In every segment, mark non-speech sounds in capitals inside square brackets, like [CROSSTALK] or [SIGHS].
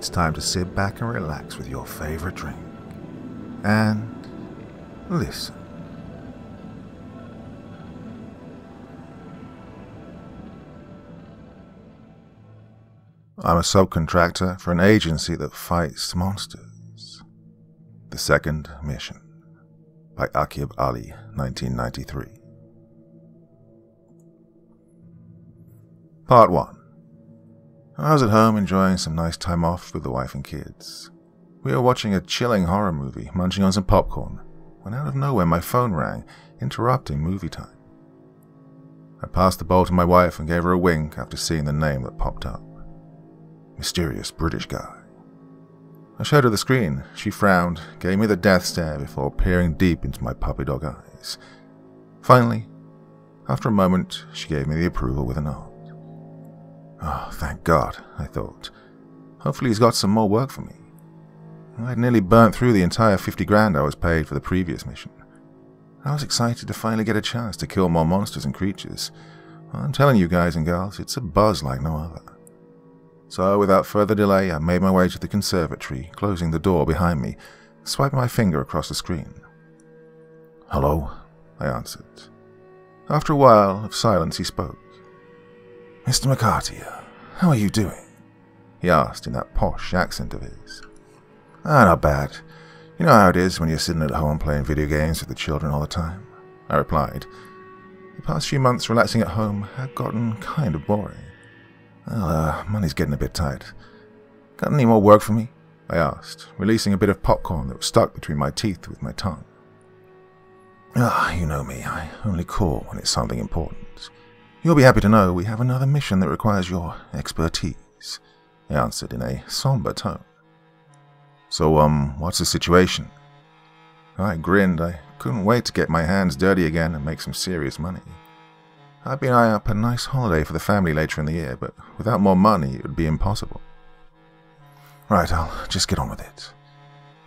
it's time to sit back and relax with your favorite drink. And listen. I'm a subcontractor for an agency that fights monsters. The Second Mission by Akib Ali, 1993. Part 1 I was at home enjoying some nice time off with the wife and kids. We were watching a chilling horror movie, munching on some popcorn, when out of nowhere my phone rang, interrupting movie time. I passed the bowl to my wife and gave her a wink after seeing the name that popped up mysterious British guy. I showed her the screen. She frowned, gave me the death stare before peering deep into my puppy dog eyes. Finally, after a moment, she gave me the approval with a nod. Oh, thank God, I thought. Hopefully he's got some more work for me. I'd nearly burnt through the entire 50 grand I was paid for the previous mission. I was excited to finally get a chance to kill more monsters and creatures. I'm telling you guys and girls, it's a buzz like no other. So, without further delay, I made my way to the conservatory, closing the door behind me, swiping my finger across the screen. Hello, I answered. After a while of silence, he spoke. Mr. McCarty, how are you doing? He asked in that posh accent of his. Ah, not bad. You know how it is when you're sitting at home playing video games with the children all the time, I replied. The past few months relaxing at home had gotten kind of boring. Well, uh, money's getting a bit tight. Got any more work for me? I asked, releasing a bit of popcorn that was stuck between my teeth with my tongue. Ah, you know me. I only call when it's something important. You'll be happy to know we have another mission that requires your expertise, I answered in a somber tone. So, um, what's the situation? I grinned. I couldn't wait to get my hands dirty again and make some serious money. I'd been eyeing up a nice holiday for the family later in the year, but without more money, it would be impossible. Right, I'll just get on with it.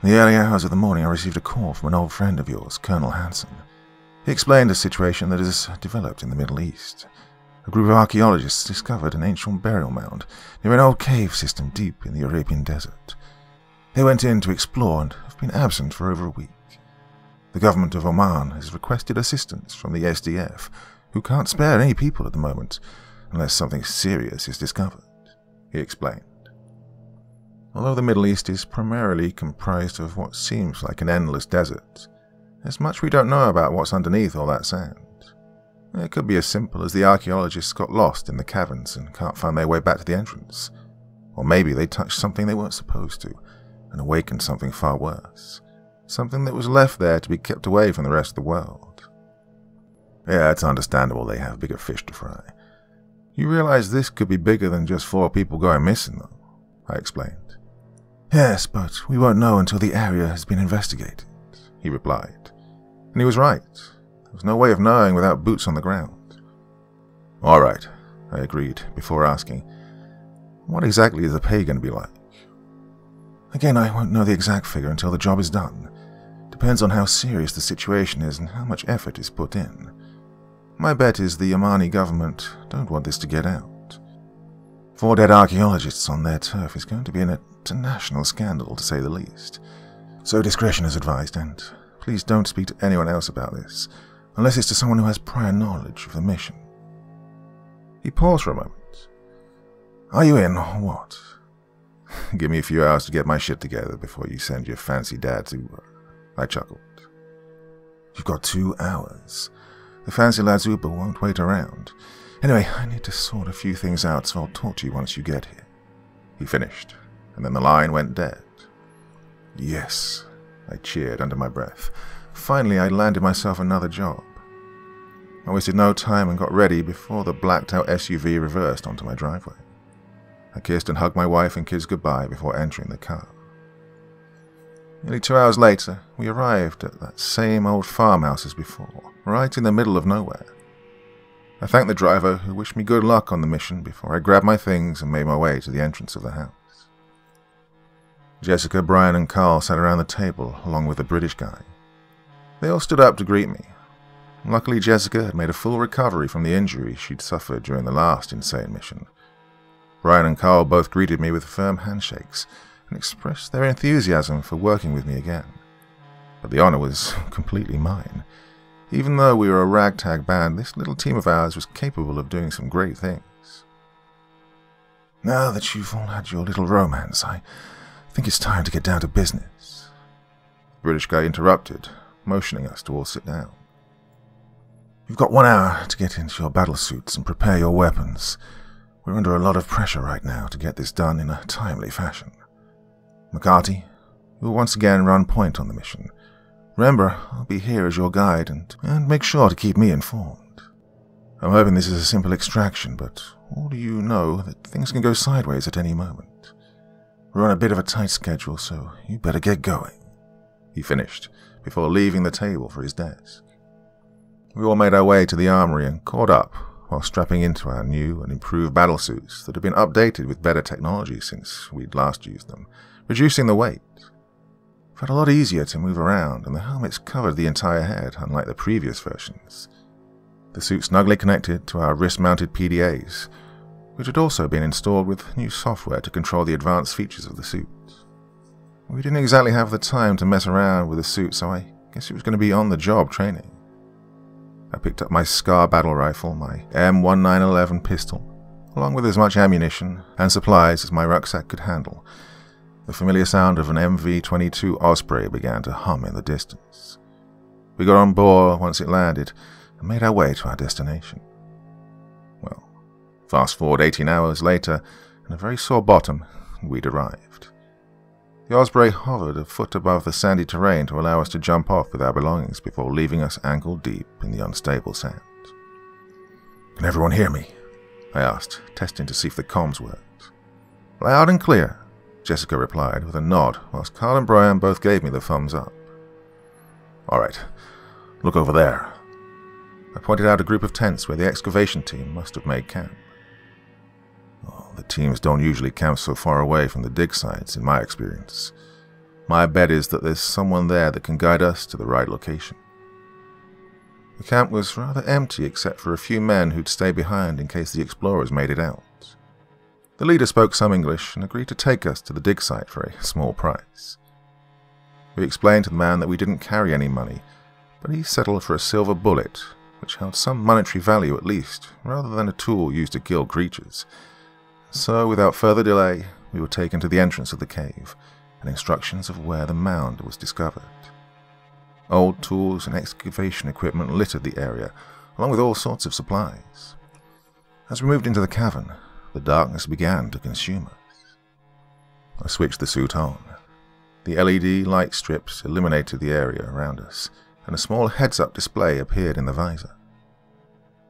In the early hours of the morning, I received a call from an old friend of yours, Colonel Hanson. He explained a situation that has developed in the Middle East. A group of archaeologists discovered an ancient burial mound near an old cave system deep in the Arabian desert. They went in to explore and have been absent for over a week. The government of Oman has requested assistance from the SDF who can't spare any people at the moment unless something serious is discovered, he explained. Although the Middle East is primarily comprised of what seems like an endless desert, there's much we don't know about what's underneath all that sand. It could be as simple as the archaeologists got lost in the caverns and can't find their way back to the entrance. Or maybe they touched something they weren't supposed to and awakened something far worse. Something that was left there to be kept away from the rest of the world. Yeah, it's understandable they have bigger fish to fry. You realize this could be bigger than just four people going missing, though, I explained. Yes, but we won't know until the area has been investigated, he replied. And he was right. There was no way of knowing without boots on the ground. All right, I agreed, before asking, What exactly is the pay going to be like? Again, I won't know the exact figure until the job is done. Depends on how serious the situation is and how much effort is put in. My bet is the Omani government don't want this to get out. Four dead archaeologists on their turf is going to be an international scandal, to say the least. So discretion is advised, and please don't speak to anyone else about this, unless it's to someone who has prior knowledge of the mission. He paused for a moment. Are you in, or what? [LAUGHS] Give me a few hours to get my shit together before you send your fancy dad to... Uh, I chuckled. You've got two hours. The fancy lad's Uber won't wait around. Anyway, I need to sort a few things out, so I'll talk to you once you get here. He finished, and then the line went dead. Yes, I cheered under my breath. Finally, I landed myself another job. I wasted no time and got ready before the blacked out SUV reversed onto my driveway. I kissed and hugged my wife and kids goodbye before entering the car. Nearly two hours later, we arrived at that same old farmhouse as before, right in the middle of nowhere. I thanked the driver, who wished me good luck on the mission, before I grabbed my things and made my way to the entrance of the house. Jessica, Brian, and Carl sat around the table, along with the British guy. They all stood up to greet me. Luckily, Jessica had made a full recovery from the injury she'd suffered during the last insane mission. Brian and Carl both greeted me with firm handshakes and expressed their enthusiasm for working with me again. But the honor was [LAUGHS] completely mine. Even though we were a ragtag band, this little team of ours was capable of doing some great things. Now that you've all had your little romance, I think it's time to get down to business. The British guy interrupted, motioning us to all sit down. You've got one hour to get into your battle suits and prepare your weapons. We're under a lot of pressure right now to get this done in a timely fashion. McCarty, you'll once again run point on the mission. Remember, I'll be here as your guide and, and make sure to keep me informed. I'm hoping this is a simple extraction, but all do you know that things can go sideways at any moment. We're on a bit of a tight schedule, so you better get going. He finished, before leaving the table for his desk. We all made our way to the armory and caught up while strapping into our new and improved battle suits that had been updated with better technology since we'd last used them, reducing the weight. It felt a lot easier to move around, and the helmets covered the entire head, unlike the previous versions. The suit snugly connected to our wrist mounted PDAs, which had also been installed with new software to control the advanced features of the suit. We didn't exactly have the time to mess around with the suit, so I guess it was going to be on the job training. I picked up my Scar battle rifle, my M1911 pistol, along with as much ammunition and supplies as my rucksack could handle. The familiar sound of an MV-22 Osprey began to hum in the distance. We got on board once it landed and made our way to our destination. Fast forward 18 hours later, and a very sore bottom, we'd arrived. The Osprey hovered a foot above the sandy terrain to allow us to jump off with our belongings before leaving us ankle deep in the unstable sand. Can everyone hear me? I asked, testing to see if the comms worked. Loud and clear, Jessica replied with a nod, whilst Carl and Brian both gave me the thumbs up. All right, look over there. I pointed out a group of tents where the excavation team must have made camp. The teams don't usually camp so far away from the dig sites, in my experience. My bet is that there's someone there that can guide us to the right location. The camp was rather empty except for a few men who'd stay behind in case the explorers made it out. The leader spoke some English and agreed to take us to the dig site for a small price. We explained to the man that we didn't carry any money, but he settled for a silver bullet, which held some monetary value at least, rather than a tool used to kill creatures. So, without further delay, we were taken to the entrance of the cave and instructions of where the mound was discovered. Old tools and excavation equipment littered the area, along with all sorts of supplies. As we moved into the cavern, the darkness began to consume us. I switched the suit on. The LED light strips illuminated the area around us, and a small heads up display appeared in the visor.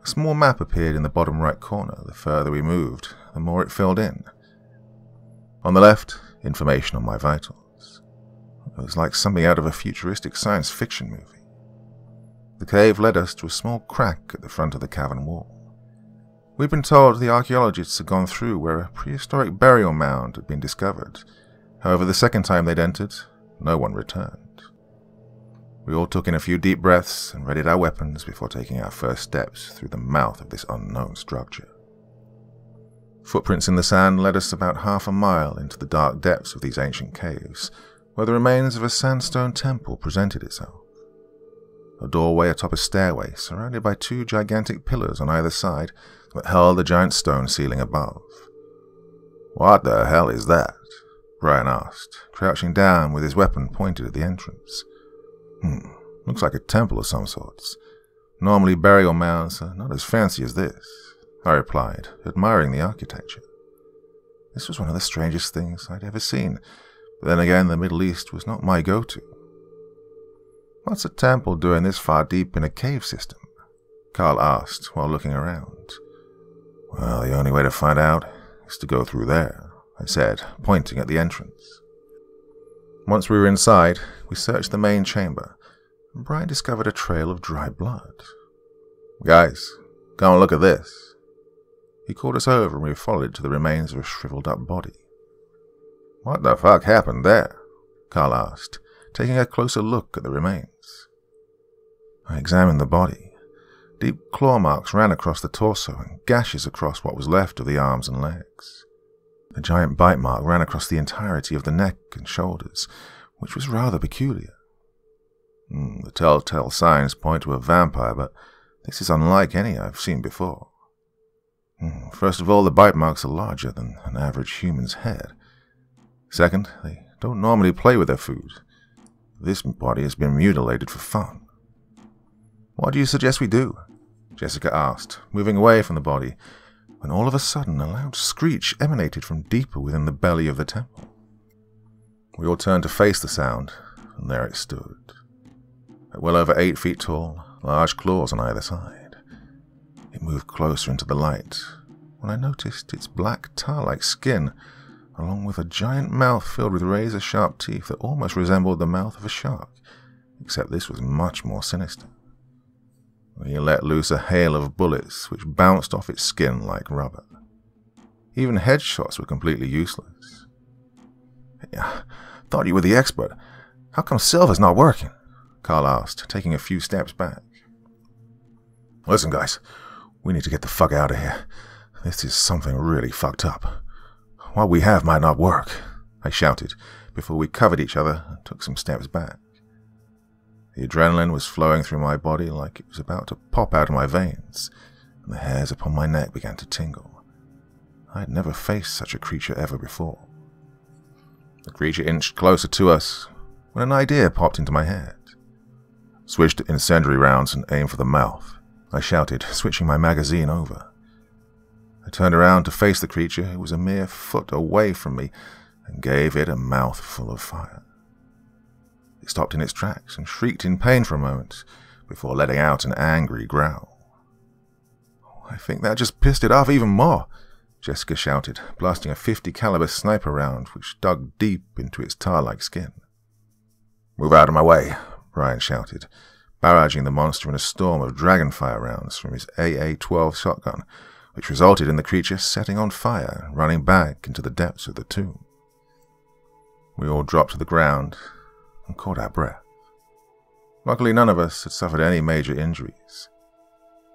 A small map appeared in the bottom right corner the further we moved, the more it filled in. On the left, information on my vitals. It was like something out of a futuristic science fiction movie. The cave led us to a small crack at the front of the cavern wall. We'd been told the archaeologists had gone through where a prehistoric burial mound had been discovered. However, the second time they'd entered, no one returned. We all took in a few deep breaths and readied our weapons before taking our first steps through the mouth of this unknown structure. Footprints in the sand led us about half a mile into the dark depths of these ancient caves, where the remains of a sandstone temple presented itself. A doorway atop a stairway, surrounded by two gigantic pillars on either side that held the giant stone ceiling above. What the hell is that? Brian asked, crouching down with his weapon pointed at the entrance. Hmm, looks like a temple of some sorts. Normally burial mounds are not as fancy as this. I replied, admiring the architecture. This was one of the strangest things I'd ever seen, but then again, the Middle East was not my go to. What's a temple doing this far deep in a cave system? Carl asked while looking around. Well, the only way to find out is to go through there, I said, pointing at the entrance. Once we were inside, we searched the main chamber, and Brian discovered a trail of dry blood. Guys, go and look at this. He called us over and we followed to the remains of a shriveled up body. What the fuck happened there? Carl asked, taking a closer look at the remains. I examined the body. Deep claw marks ran across the torso and gashes across what was left of the arms and legs. A giant bite mark ran across the entirety of the neck and shoulders, which was rather peculiar. Mm, the telltale signs point to a vampire, but this is unlike any I've seen before. Mm, first of all, the bite marks are larger than an average human's head. Second, they don't normally play with their food. This body has been mutilated for fun. What do you suggest we do? Jessica asked, moving away from the body, when all of a sudden a loud screech emanated from deeper within the belly of the temple. We all turned to face the sound, and there it stood. At well over eight feet tall, large claws on either side. It moved closer into the light when I noticed its black tar like skin, along with a giant mouth filled with razor sharp teeth that almost resembled the mouth of a shark, except this was much more sinister. He let loose a hail of bullets which bounced off its skin like rubber. Even headshots were completely useless. Thought you were the expert. How come Silver's not working? Carl asked, taking a few steps back. Listen, guys, we need to get the fuck out of here. This is something really fucked up. What we have might not work, I shouted before we covered each other and took some steps back. The adrenaline was flowing through my body like it was about to pop out of my veins, and the hairs upon my neck began to tingle. I had never faced such a creature ever before. The creature inched closer to us when an idea popped into my head. Switch to incendiary rounds and aim for the mouth, I shouted, [LAUGHS] switching my magazine over. I turned around to face the creature who was a mere foot away from me and gave it a mouthful of fire. It stopped in its tracks and shrieked in pain for a moment before letting out an angry growl. Oh, I think that just pissed it off even more, Jessica shouted, blasting a 50 caliber sniper round which dug deep into its tar-like skin. Move out of my way, Brian shouted, barraging the monster in a storm of dragonfire rounds from his AA-12 shotgun, which resulted in the creature setting on fire and running back into the depths of the tomb. We all dropped to the ground, and caught our breath. Luckily, none of us had suffered any major injuries.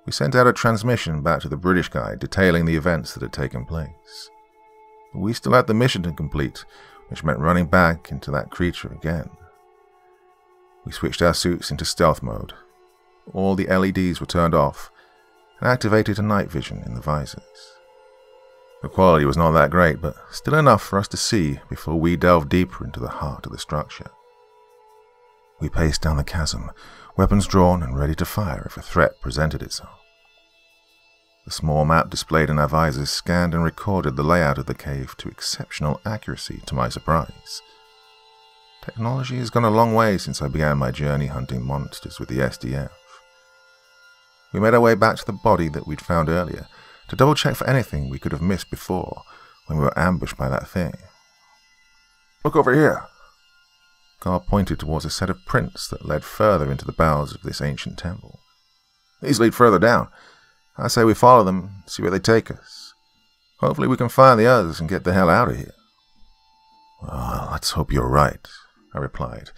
We sent out a transmission back to the British guy detailing the events that had taken place. But we still had the mission to complete, which meant running back into that creature again. We switched our suits into stealth mode. All the LEDs were turned off and activated a night vision in the visors. The quality was not that great, but still enough for us to see before we delved deeper into the heart of the structure. We paced down the chasm, weapons drawn and ready to fire if a threat presented itself. The small map displayed in our visors scanned and recorded the layout of the cave to exceptional accuracy to my surprise. Technology has gone a long way since I began my journey hunting monsters with the SDF. We made our way back to the body that we'd found earlier to double check for anything we could have missed before when we were ambushed by that thing. Look over here, Carl pointed towards a set of prints that led further into the bowels of this ancient temple. These lead further down. I say we follow them, see where they take us. Hopefully we can find the others and get the hell out of here. Well, let's hope you're right, I replied,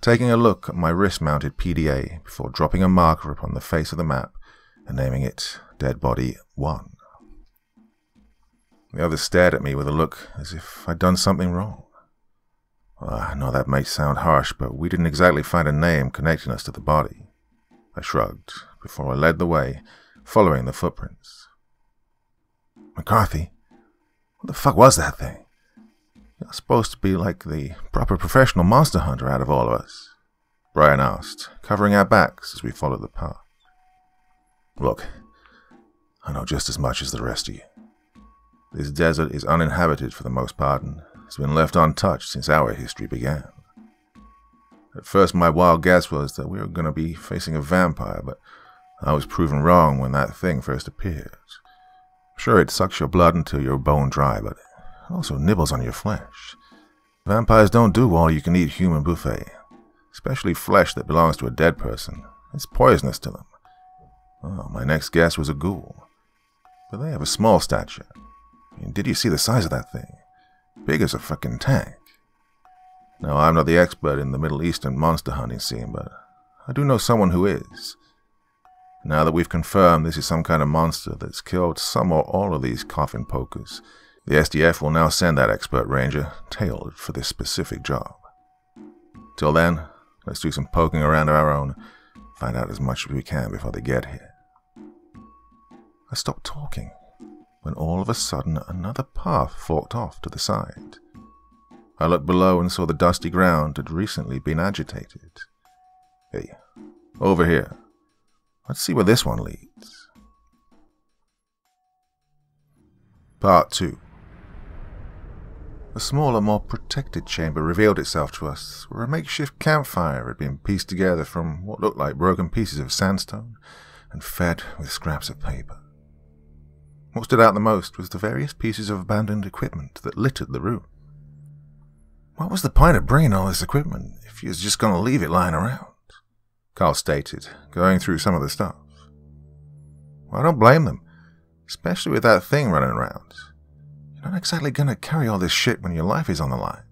taking a look at my wrist-mounted PDA before dropping a marker upon the face of the map and naming it Dead Body 1. The others stared at me with a look as if I'd done something wrong. Ah, I know that may sound harsh, but we didn't exactly find a name connecting us to the body. I shrugged before I led the way, following the footprints. McCarthy, what the fuck was that thing? You're supposed to be like the proper professional monster hunter out of all of us, Brian asked, covering our backs as we followed the path. Look, I know just as much as the rest of you. This desert is uninhabited for the most part, and has been left untouched since our history began. At first, my wild guess was that we were going to be facing a vampire, but I was proven wrong when that thing first appeared. Sure, it sucks your blood until you're bone dry, but it also nibbles on your flesh. Vampires don't do all you can eat human buffet, especially flesh that belongs to a dead person. It's poisonous to them. Oh, my next guess was a ghoul. But they have a small stature. I mean, did you see the size of that thing? Big as a fucking tank. Now, I'm not the expert in the Middle Eastern monster hunting scene, but I do know someone who is. Now that we've confirmed this is some kind of monster that's killed some or all of these coffin pokers, The SDF will now send that expert ranger tailored for this specific job. Till then, let's do some poking around of our own, find out as much as we can before they get here. I stopped talking when all of a sudden another path forked off to the side. I looked below and saw the dusty ground had recently been agitated. Hey, over here. Let's see where this one leads. Part 2 A smaller, more protected chamber revealed itself to us, where a makeshift campfire had been pieced together from what looked like broken pieces of sandstone and fed with scraps of paper. What stood out the most was the various pieces of abandoned equipment that littered the room. What was the point of bringing all this equipment if you was just going to leave it lying around? Carl stated, going through some of the stuff. Well, I don't blame them, especially with that thing running around. You're not exactly going to carry all this shit when your life is on the line,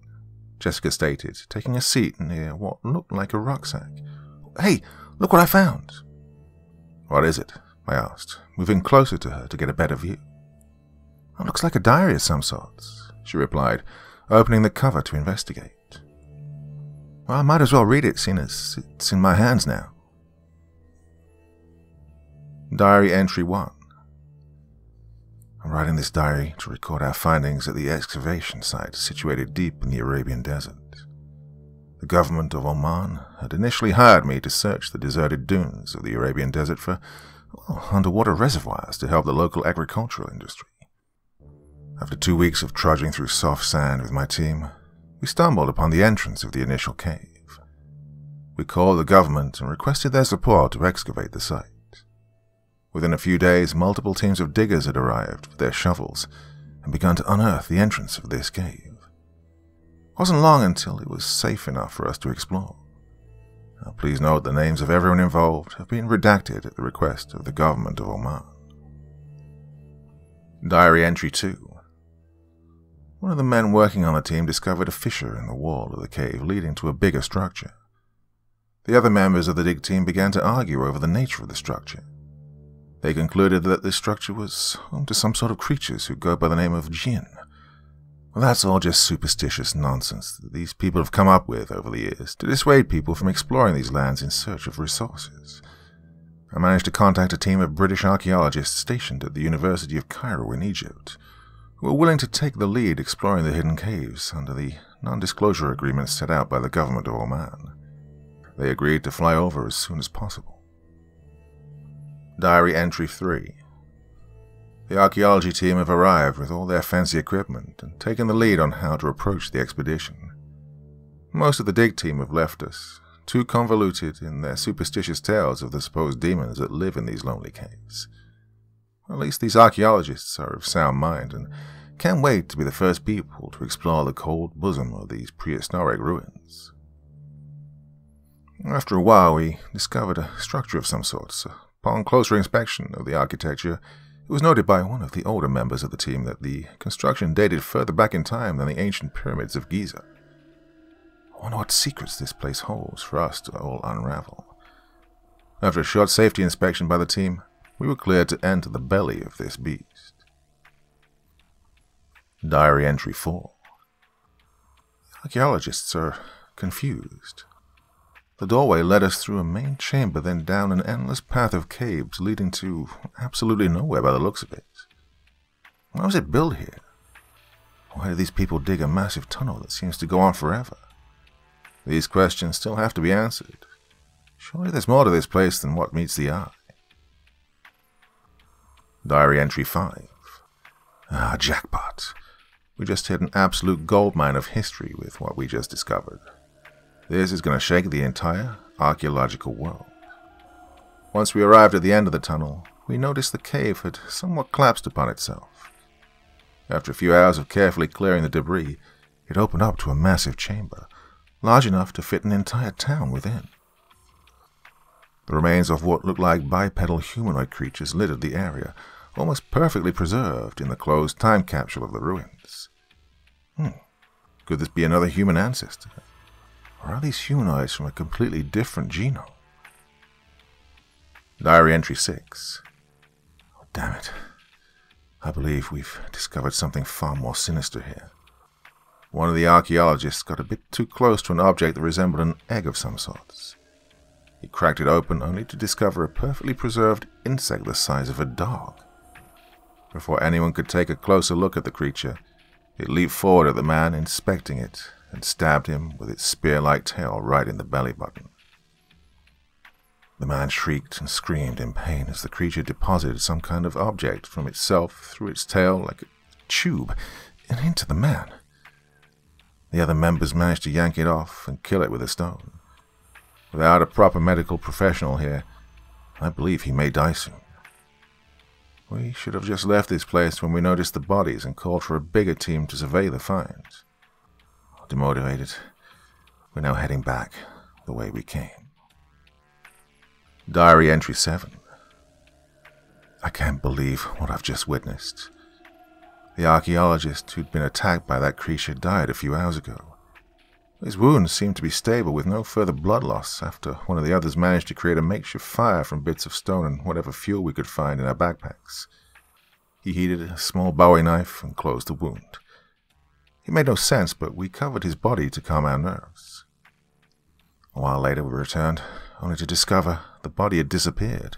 Jessica stated, taking a seat near what looked like a rucksack. Hey, look what I found. What is it? I asked, moving closer to her to get a better view. It looks like a diary of some sorts, she replied, opening the cover to investigate. Well, I might as well read it, seeing as it's in my hands now. Diary Entry 1 I'm writing this diary to record our findings at the excavation site situated deep in the Arabian desert. The government of Oman had initially hired me to search the deserted dunes of the Arabian desert for well, underwater reservoirs to help the local agricultural industry. After two weeks of trudging through soft sand with my team, we stumbled upon the entrance of the initial cave. We called the government and requested their support to excavate the site. Within a few days, multiple teams of diggers had arrived with their shovels and begun to unearth the entrance of this cave. It wasn't long until it was safe enough for us to explore. Please note the names of everyone involved have been redacted at the request of the government of Oman. Diary Entry 2 One of the men working on the team discovered a fissure in the wall of the cave leading to a bigger structure. The other members of the dig team began to argue over the nature of the structure. They concluded that this structure was home to some sort of creatures who go by the name of jinn. Well, that's all just superstitious nonsense that these people have come up with over the years to dissuade people from exploring these lands in search of resources. I managed to contact a team of British archaeologists stationed at the University of Cairo in Egypt, who were willing to take the lead exploring the hidden caves under the non-disclosure agreement set out by the government of Oman. They agreed to fly over as soon as possible. Diary Entry 3 the archaeology team have arrived with all their fancy equipment and taken the lead on how to approach the expedition. Most of the dig team have left us, too convoluted in their superstitious tales of the supposed demons that live in these lonely caves. At least these archaeologists are of sound mind and can't wait to be the first people to explore the cold bosom of these prehistoric ruins. After a while, we discovered a structure of some sort. Upon closer inspection of the architecture, it was noted by one of the older members of the team that the construction dated further back in time than the ancient pyramids of Giza. I wonder what secrets this place holds for us to all unravel. After a short safety inspection by the team, we were cleared to enter the belly of this beast. Diary Entry 4 Archaeologists are confused. The doorway led us through a main chamber, then down an endless path of caves leading to absolutely nowhere by the looks of it. Why was it built here? Why did these people dig a massive tunnel that seems to go on forever? These questions still have to be answered. Surely there's more to this place than what meets the eye. Diary Entry 5 Ah, jackpot. We just hit an absolute goldmine of history with what we just discovered. This is going to shake the entire archaeological world. Once we arrived at the end of the tunnel, we noticed the cave had somewhat collapsed upon itself. After a few hours of carefully clearing the debris, it opened up to a massive chamber, large enough to fit an entire town within. The remains of what looked like bipedal humanoid creatures littered the area, almost perfectly preserved in the closed time capsule of the ruins. Hmm. Could this be another human ancestor? Or are these humanoids from a completely different genome? Diary entry 6. Oh, damn it. I believe we've discovered something far more sinister here. One of the archaeologists got a bit too close to an object that resembled an egg of some sorts. He cracked it open only to discover a perfectly preserved insect the size of a dog. Before anyone could take a closer look at the creature, it leaped forward at the man inspecting it and stabbed him with its spear-like tail right in the belly button. The man shrieked and screamed in pain as the creature deposited some kind of object from itself through its tail like a tube and into the man. The other members managed to yank it off and kill it with a stone. Without a proper medical professional here, I believe he may die soon. We should have just left this place when we noticed the bodies and called for a bigger team to survey the finds. Demotivated, we're now heading back the way we came. Diary Entry 7 I can't believe what I've just witnessed. The archaeologist who'd been attacked by that creature died a few hours ago. His wounds seemed to be stable with no further blood loss after one of the others managed to create a makeshift fire from bits of stone and whatever fuel we could find in our backpacks. He heated a small bowie knife and closed the wound. It made no sense, but we covered his body to calm our nerves. A while later we returned, only to discover the body had disappeared,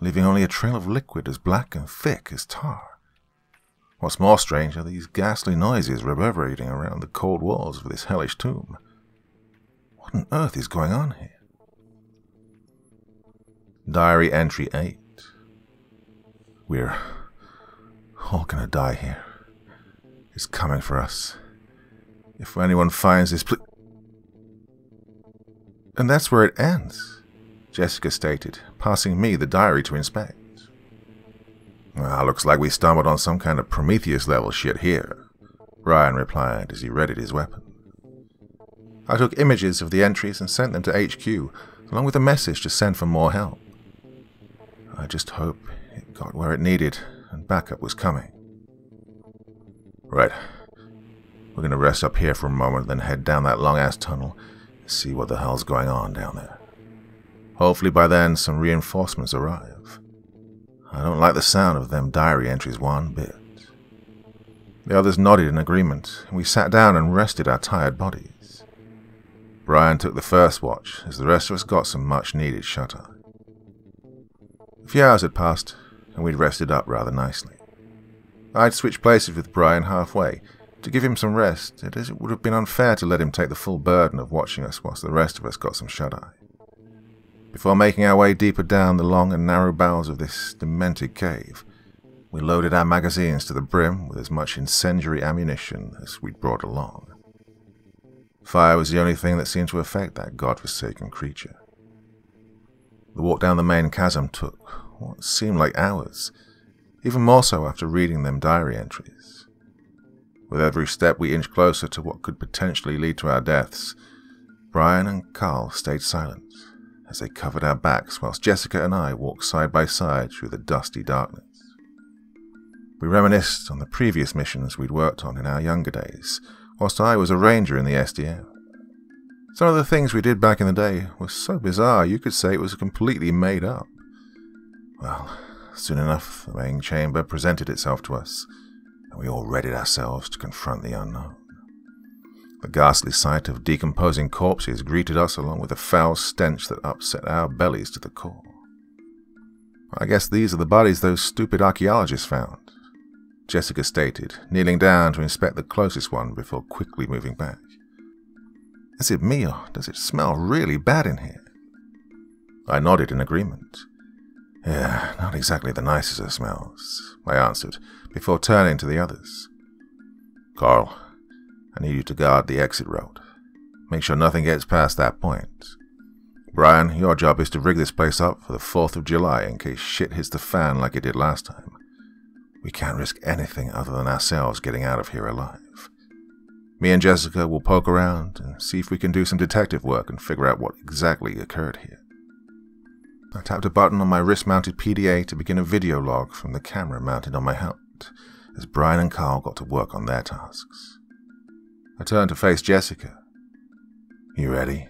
leaving only a trail of liquid as black and thick as tar. What's more strange are these ghastly noises reverberating around the cold walls of this hellish tomb. What on earth is going on here? Diary Entry 8 We're all gonna die here. It's coming for us. If anyone finds this. And that's where it ends. Jessica stated, passing me the diary to inspect. Well, looks like we stumbled on some kind of Prometheus level shit here, Brian replied as he readied his weapon. I took images of the entries and sent them to HQ, along with a message to send for more help. I just hope it got where it needed and backup was coming. Right. We're gonna rest up here for a moment, then head down that long ass tunnel and see what the hell's going on down there. Hopefully by then some reinforcements arrive. I don't like the sound of them diary entries one bit. The others nodded in agreement, and we sat down and rested our tired bodies. Brian took the first watch, as the rest of us got some much-needed shut-eye. A few hours had passed, and we'd rested up rather nicely. I'd switched places with Brian halfway, to give him some rest, as it would have been unfair to let him take the full burden of watching us whilst the rest of us got some shut-eye. Before making our way deeper down the long and narrow bowels of this demented cave, we loaded our magazines to the brim with as much incendiary ammunition as we'd brought along. Fire was the only thing that seemed to affect that god-forsaken creature. The walk down the main chasm took what seemed like hours, even more so after reading them diary entries. With every step we inched closer to what could potentially lead to our deaths, Brian and Carl stayed silent as they covered our backs whilst Jessica and I walked side by side through the dusty darkness. We reminisced on the previous missions we'd worked on in our younger days, whilst I was a ranger in the SDF. Some of the things we did back in the day were so bizarre you could say it was completely made up. Well, soon enough, the main chamber presented itself to us, and we all readied ourselves to confront the unknown. The ghastly sight of decomposing corpses greeted us along with a foul stench that upset our bellies to the core. I guess these are the bodies those stupid archaeologists found, Jessica stated, kneeling down to inspect the closest one before quickly moving back. Is it me or does it smell really bad in here? I nodded in agreement. Yeah, not exactly the nicest of smells, I answered, before turning to the others. Carl, I need you to guard the exit road. Make sure nothing gets past that point. Brian, your job is to rig this place up for the 4th of July in case shit hits the fan like it did last time. We can't risk anything other than ourselves getting out of here alive. Me and Jessica will poke around and see if we can do some detective work and figure out what exactly occurred here. I tapped a button on my wrist-mounted PDA to begin a video log from the camera mounted on my helmet as Brian and Carl got to work on their tasks. I turned to face Jessica. You ready?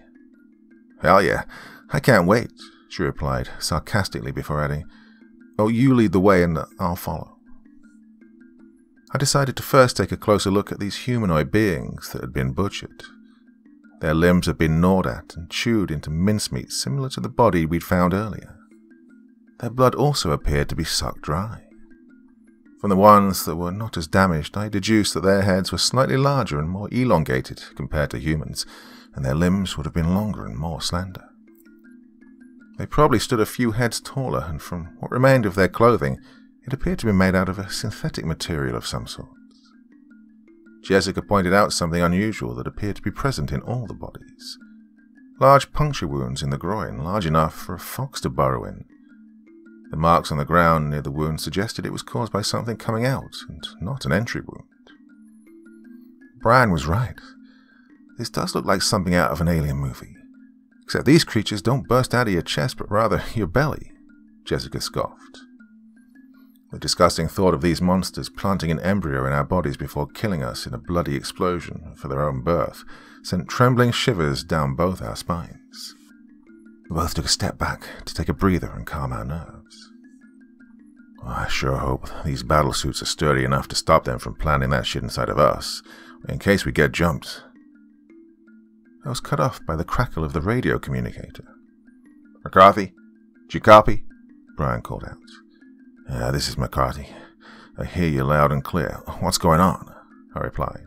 Hell yeah. I can't wait, she replied, sarcastically before adding, Oh, you lead the way and I'll follow. I decided to first take a closer look at these humanoid beings that had been butchered. Their limbs had been gnawed at and chewed into mincemeat similar to the body we'd found earlier. Their blood also appeared to be sucked dry. From the ones that were not as damaged, I deduced that their heads were slightly larger and more elongated compared to humans, and their limbs would have been longer and more slender. They probably stood a few heads taller, and from what remained of their clothing, it appeared to be made out of a synthetic material of some sort. Jessica pointed out something unusual that appeared to be present in all the bodies. Large puncture wounds in the groin, large enough for a fox to burrow in. The marks on the ground near the wound suggested it was caused by something coming out, and not an entry wound. Brian was right. This does look like something out of an alien movie. Except these creatures don't burst out of your chest, but rather your belly, Jessica scoffed. The disgusting thought of these monsters planting an embryo in our bodies before killing us in a bloody explosion for their own birth sent trembling shivers down both our spines. We both took a step back to take a breather and calm our nerves. I sure hope these battle suits are sturdy enough to stop them from planting that shit inside of us, in case we get jumped. I was cut off by the crackle of the radio communicator. McCarthy? Did you copy? Brian called out. Yeah, this is McCarthy. I hear you loud and clear. What's going on? I replied.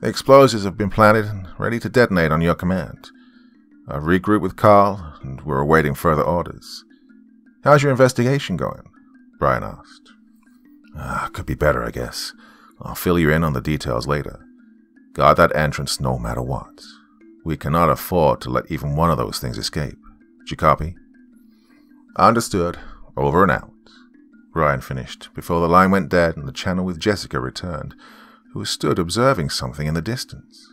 The explosives have been planted and ready to detonate on your command. I've regrouped with Carl, and we're awaiting further orders. How's your investigation going? Brian asked. Ah, could be better, I guess. I'll fill you in on the details later. Guard that entrance no matter what. We cannot afford to let even one of those things escape. Did you copy? Understood. Over and out. Brian finished, before the line went dead and the channel with Jessica returned, who stood observing something in the distance.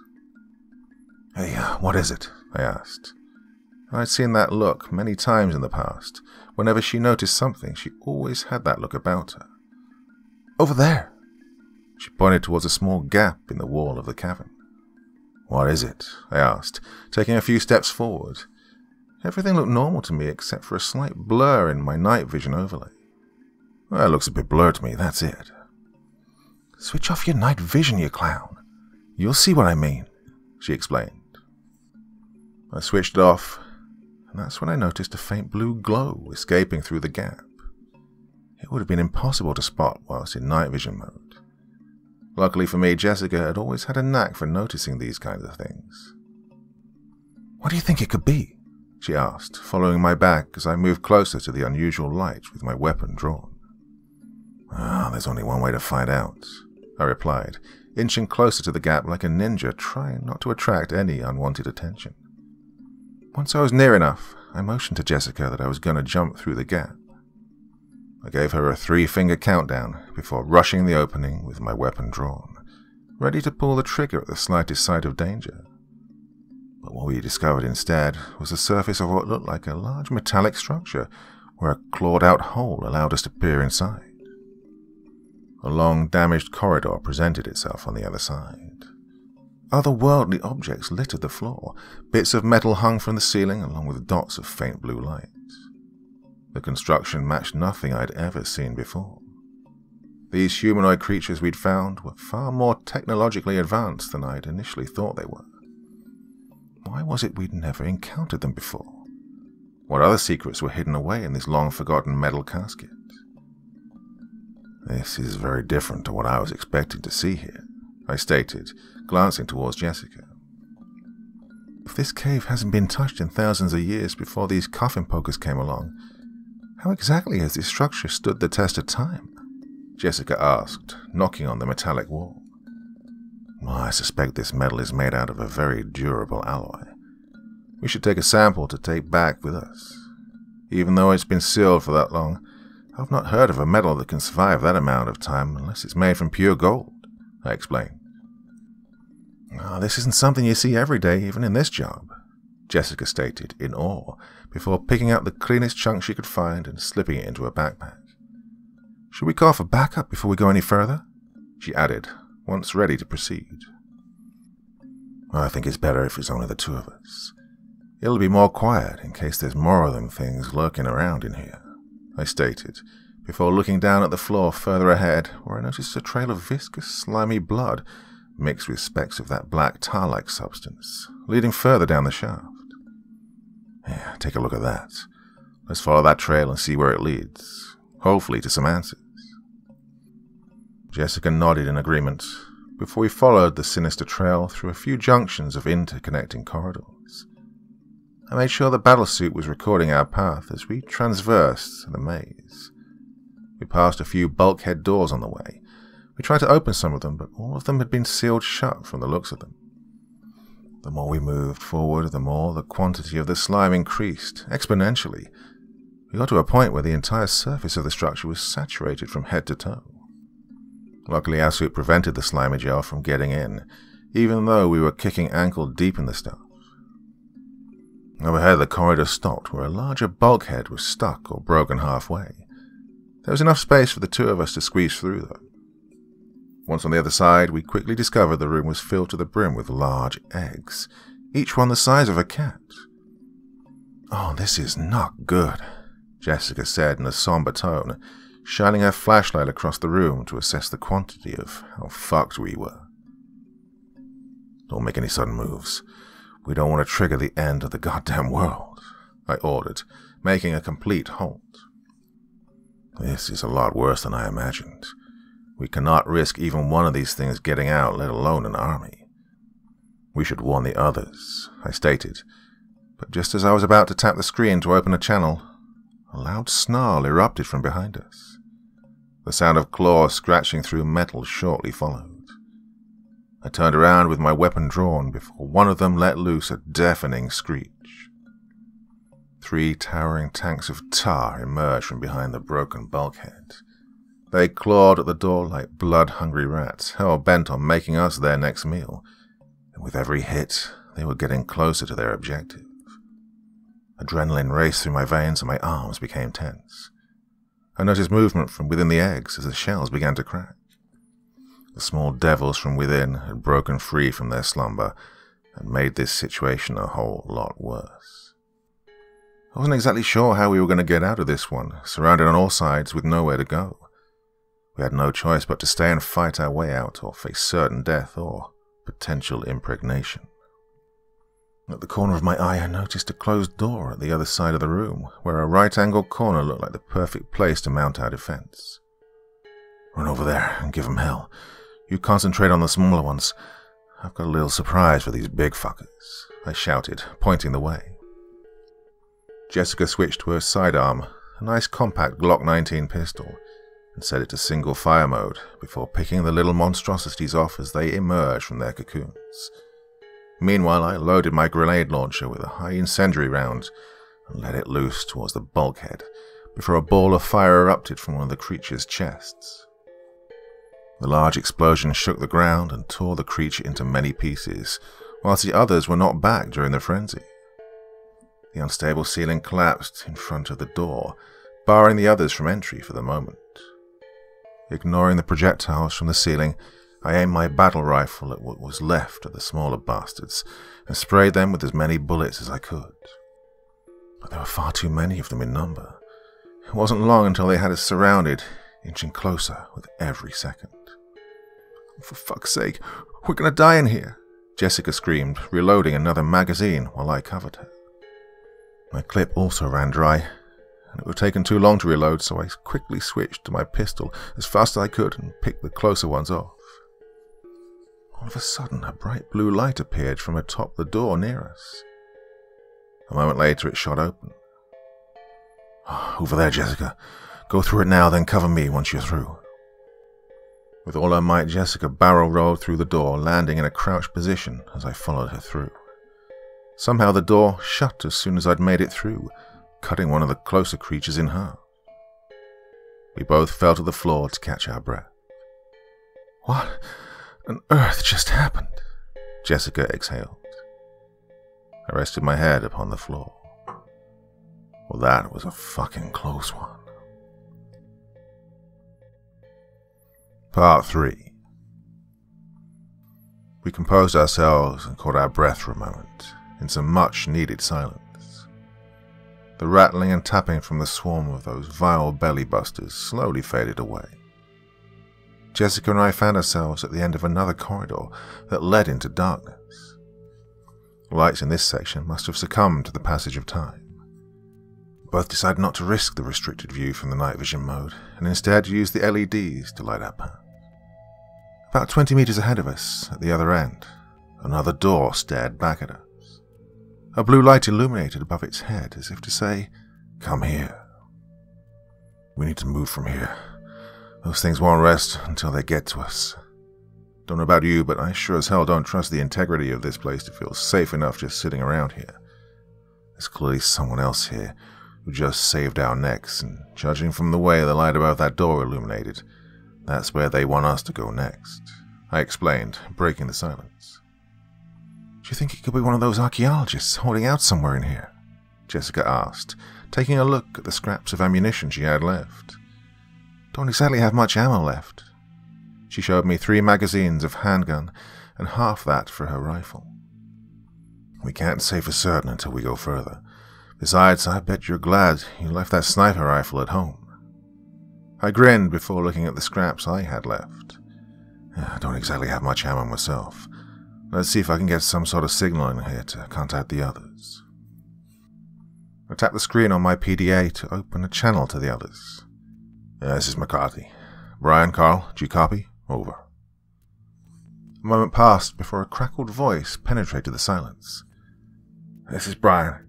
Hey, uh, what is it? I asked. I'd seen that look many times in the past. Whenever she noticed something, she always had that look about her. Over there. She pointed towards a small gap in the wall of the cavern. What is it? I asked, taking a few steps forward. Everything looked normal to me except for a slight blur in my night vision overlay. It looks a bit blurred to me, that's it. Switch off your night vision, you clown. You'll see what I mean, she explained. I switched it off, and that's when I noticed a faint blue glow escaping through the gap. It would have been impossible to spot whilst in night vision mode. Luckily for me, Jessica had always had a knack for noticing these kinds of things. What do you think it could be? she asked, following my back as I moved closer to the unusual light with my weapon drawn. Ah, there's only one way to find out, I replied, inching closer to the gap like a ninja, trying not to attract any unwanted attention. Once I was near enough, I motioned to Jessica that I was going to jump through the gap. I gave her a three finger countdown before rushing the opening with my weapon drawn, ready to pull the trigger at the slightest sign of danger. But what we discovered instead was the surface of what looked like a large metallic structure where a clawed out hole allowed us to peer inside. A long, damaged corridor presented itself on the other side. Otherworldly objects littered the floor. Bits of metal hung from the ceiling, along with dots of faint blue light. The construction matched nothing I'd ever seen before. These humanoid creatures we'd found were far more technologically advanced than I'd initially thought they were. Why was it we'd never encountered them before? What other secrets were hidden away in this long forgotten metal casket? This is very different to what I was expecting to see here, I stated, glancing towards Jessica. If this cave hasn't been touched in thousands of years before these coffin pokers came along, how exactly has this structure stood the test of time? Jessica asked, knocking on the metallic wall. Well, I suspect this metal is made out of a very durable alloy. We should take a sample to take back with us. Even though it's been sealed for that long, I've not heard of a metal that can survive that amount of time unless it's made from pure gold, I explained. Oh, this isn't something you see every day, even in this job, Jessica stated in awe before picking out the cleanest chunk she could find and slipping it into her backpack. Should we call for backup before we go any further? She added, once ready to proceed. I think it's better if it's only the two of us. It'll be more quiet in case there's more of them things lurking around in here. I stated, before looking down at the floor further ahead, where I noticed a trail of viscous, slimy blood mixed with specks of that black tar like substance, leading further down the shaft. Yeah, take a look at that. Let's follow that trail and see where it leads, hopefully to some answers. Jessica nodded in agreement before we followed the sinister trail through a few junctions of interconnecting corridors. I made sure the battlesuit was recording our path as we transversed the maze. We passed a few bulkhead doors on the way. We tried to open some of them, but all of them had been sealed shut from the looks of them. The more we moved forward, the more the quantity of the slime increased, exponentially. We got to a point where the entire surface of the structure was saturated from head to toe. Luckily, our suit prevented the slimy gel from getting in, even though we were kicking ankle deep in the stuff. Overhead, the corridor stopped where a larger bulkhead was stuck or broken halfway. There was enough space for the two of us to squeeze through, though. Once on the other side, we quickly discovered the room was filled to the brim with large eggs, each one the size of a cat. Oh, this is not good, Jessica said in a somber tone, shining her flashlight across the room to assess the quantity of how fucked we were. Don't make any sudden moves. We don't want to trigger the end of the goddamn world, I ordered, making a complete halt. This is a lot worse than I imagined. We cannot risk even one of these things getting out, let alone an army. We should warn the others, I stated, but just as I was about to tap the screen to open a channel, a loud snarl erupted from behind us. The sound of claws scratching through metal shortly followed. I turned around with my weapon drawn before one of them let loose a deafening screech. Three towering tanks of tar emerged from behind the broken bulkhead. They clawed at the door like blood-hungry rats, hell bent on making us their next meal, and with every hit, they were getting closer to their objective. Adrenaline raced through my veins and my arms became tense. I noticed movement from within the eggs as the shells began to crack. The small devils from within had broken free from their slumber and made this situation a whole lot worse. I wasn't exactly sure how we were going to get out of this one, surrounded on all sides with nowhere to go. We had no choice but to stay and fight our way out or face certain death or potential impregnation. At the corner of my eye, I noticed a closed door at the other side of the room, where a right angled corner looked like the perfect place to mount our defense. Run over there and give 'em hell. You concentrate on the smaller ones. I've got a little surprise for these big fuckers, I shouted, pointing the way. Jessica switched to her sidearm, a nice compact Glock 19 pistol, and set it to single fire mode before picking the little monstrosities off as they emerged from their cocoons. Meanwhile, I loaded my grenade launcher with a high incendiary round and let it loose towards the bulkhead before a ball of fire erupted from one of the creature's chests. The large explosion shook the ground and tore the creature into many pieces, whilst the others were knocked back during the frenzy. The unstable ceiling collapsed in front of the door, barring the others from entry for the moment. Ignoring the projectiles from the ceiling, I aimed my battle rifle at what was left of the smaller bastards and sprayed them with as many bullets as I could. But there were far too many of them in number. It wasn't long until they had us surrounded, inching closer with every second. For fuck's sake, we're gonna die in here, Jessica screamed, reloading another magazine while I covered her. My clip also ran dry, and it would have taken too long to reload, so I quickly switched to my pistol as fast as I could and picked the closer ones off. All of a sudden, a bright blue light appeared from atop the door near us. A moment later, it shot open. Oh, over there, Jessica. Go through it now, then cover me once you're through. With all her might, Jessica barrel rolled through the door, landing in a crouched position as I followed her through. Somehow the door shut as soon as I'd made it through, cutting one of the closer creatures in half. We both fell to the floor to catch our breath. What? on earth just happened? Jessica exhaled. I rested my head upon the floor. Well, that was a fucking close one. Part 3 We composed ourselves and caught our breath for a moment in some much needed silence. The rattling and tapping from the swarm of those vile belly busters slowly faded away. Jessica and I found ourselves at the end of another corridor that led into darkness. Lights in this section must have succumbed to the passage of time. Both decided not to risk the restricted view from the night vision mode and instead used the LEDs to light path. About 20 meters ahead of us, at the other end, another door stared back at us. A blue light illuminated above its head as if to say, Come here. We need to move from here. Those things won't rest until they get to us. Don't know about you, but I sure as hell don't trust the integrity of this place to feel safe enough just sitting around here. There's clearly someone else here who just saved our necks, and judging from the way the light above that door illuminated, that's where they want us to go next. I explained, breaking the silence. Do you think it could be one of those archaeologists holding out somewhere in here? Jessica asked, taking a look at the scraps of ammunition she had left. Don't exactly have much ammo left. She showed me three magazines of handgun and half that for her rifle. We can't say for certain until we go further. Besides, I bet you're glad you left that sniper rifle at home. I grinned before looking at the scraps I had left. [SIGHS] I don't exactly have much ammo myself. Let's see if I can get some sort of signal in here to contact the others. I tapped the screen on my PDA to open a channel to the others. This is McCarthy. Brian, Carl, do you copy? Over. A moment passed before a crackled voice penetrated the silence. This is Brian.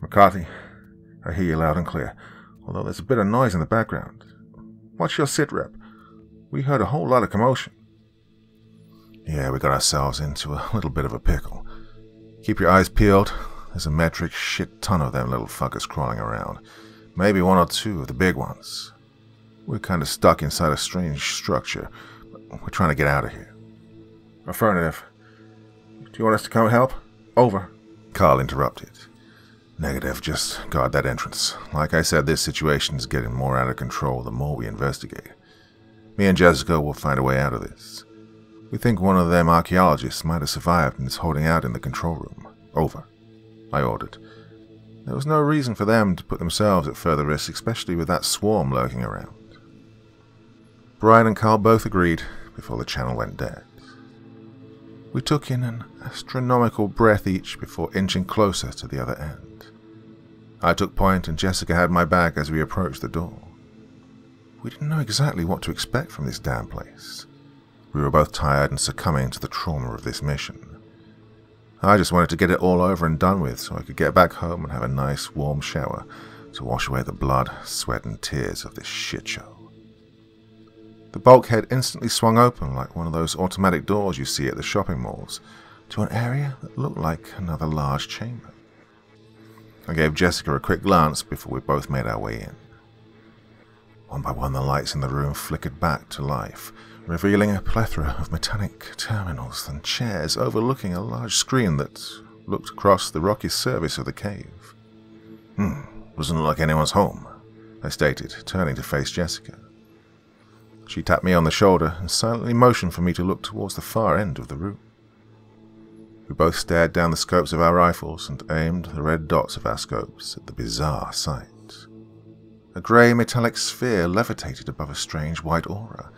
McCarthy, I hear you loud and clear, although there's a bit of noise in the background. What's your sit rep? We heard a whole lot of commotion. Yeah, we got ourselves into a [LAUGHS] little bit of a pickle. Keep your eyes peeled. There's a metric shit ton of them little fuckers crawling around. Maybe one or two of the big ones. We're kind of stuck inside a strange structure, but we're trying to get out of here. Affirmative. Do you want us to come help? Over. Carl interrupted. Negative, just guard that entrance. Like I said, this situation is getting more out of control the more we investigate. Me and Jessica will find a way out of this. We think one of them archaeologists might have survived and is holding out in the control room. Over. I ordered. There was no reason for them to put themselves at further risk, especially with that swarm lurking around. Brian and Carl both agreed before the channel went dead. We took in an astronomical breath each before inching closer to the other end. I took point and Jessica had my bag as we approached the door. We didn't know exactly what to expect from this damn place. We were both tired and succumbing to the trauma of this mission. I just wanted to get it all over and done with so I could get back home and have a nice warm shower to wash away the blood, sweat, and tears of this shit show. The bulkhead instantly swung open like one of those automatic doors you see at the shopping malls to an area that looked like another large chamber. I gave Jessica a quick glance before we both made our way in. One by one, the lights in the room flickered back to life, revealing a plethora of metallic terminals and chairs overlooking a large screen that looked across the rocky surface of the cave. Hmm, doesn't look like anyone's home, I stated, turning to face Jessica. She tapped me on the shoulder and silently motioned for me to look towards the far end of the room. We both stared down the scopes of our rifles and aimed the red dots of our scopes at the bizarre sight. A grey metallic sphere levitated above a strange white aura,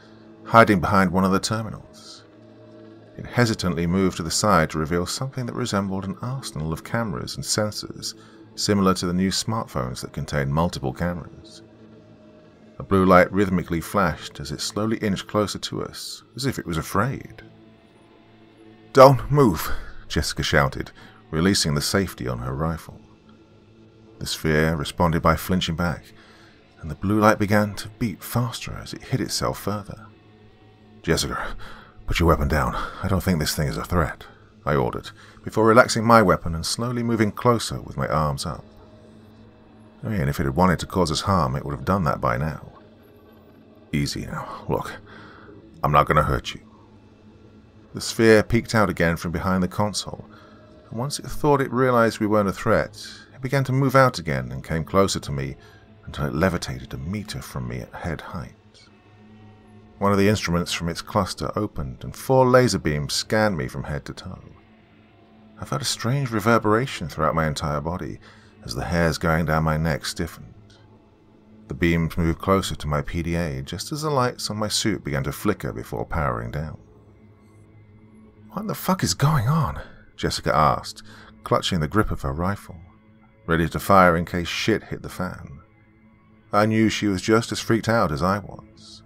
hiding behind one of the terminals. It hesitantly moved to the side to reveal something that resembled an arsenal of cameras and sensors, similar to the new smartphones that contain multiple cameras. A blue light rhythmically flashed as it slowly inched closer to us, as if it was afraid. Don't move, Jessica shouted, releasing the safety on her rifle. The sphere responded by flinching back, and the blue light began to beat faster as it hid itself further. Jessica, put your weapon down. I don't think this thing is a threat, I ordered, before relaxing my weapon and slowly moving closer with my arms up. I mean, if it had wanted to cause us harm, it would have done that by now. Easy now. Look, I'm not going to hurt you. The sphere peeked out again from behind the console, and once it thought it realized we weren't a threat, it began to move out again and came closer to me until it levitated a meter from me at head height. One of the instruments from its cluster opened, and four laser beams scanned me from head to toe. I felt a strange reverberation throughout my entire body, as the hairs going down my neck stiffened. The beams moved closer to my PDA just as the lights on my suit began to flicker before powering down. What the fuck is going on? Jessica asked, clutching the grip of her rifle, ready to fire in case shit hit the fan. I knew she was just as freaked out as I was.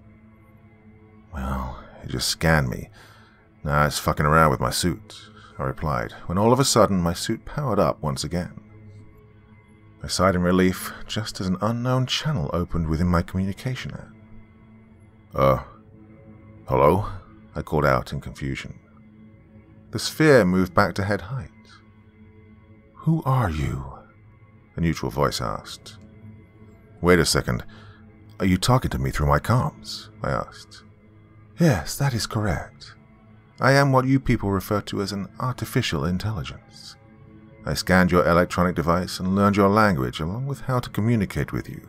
Well, it just scanned me. Now it's fucking around with my suit, I replied, when all of a sudden my suit powered up once again. I sighed in relief just as an unknown channel opened within my communication. Uh, hello? I called out in confusion. The sphere moved back to head height. Who are you? The neutral voice asked. Wait a second. Are you talking to me through my comms? I asked. Yes, that is correct. I am what you people refer to as an artificial intelligence. I scanned your electronic device and learned your language along with how to communicate with you.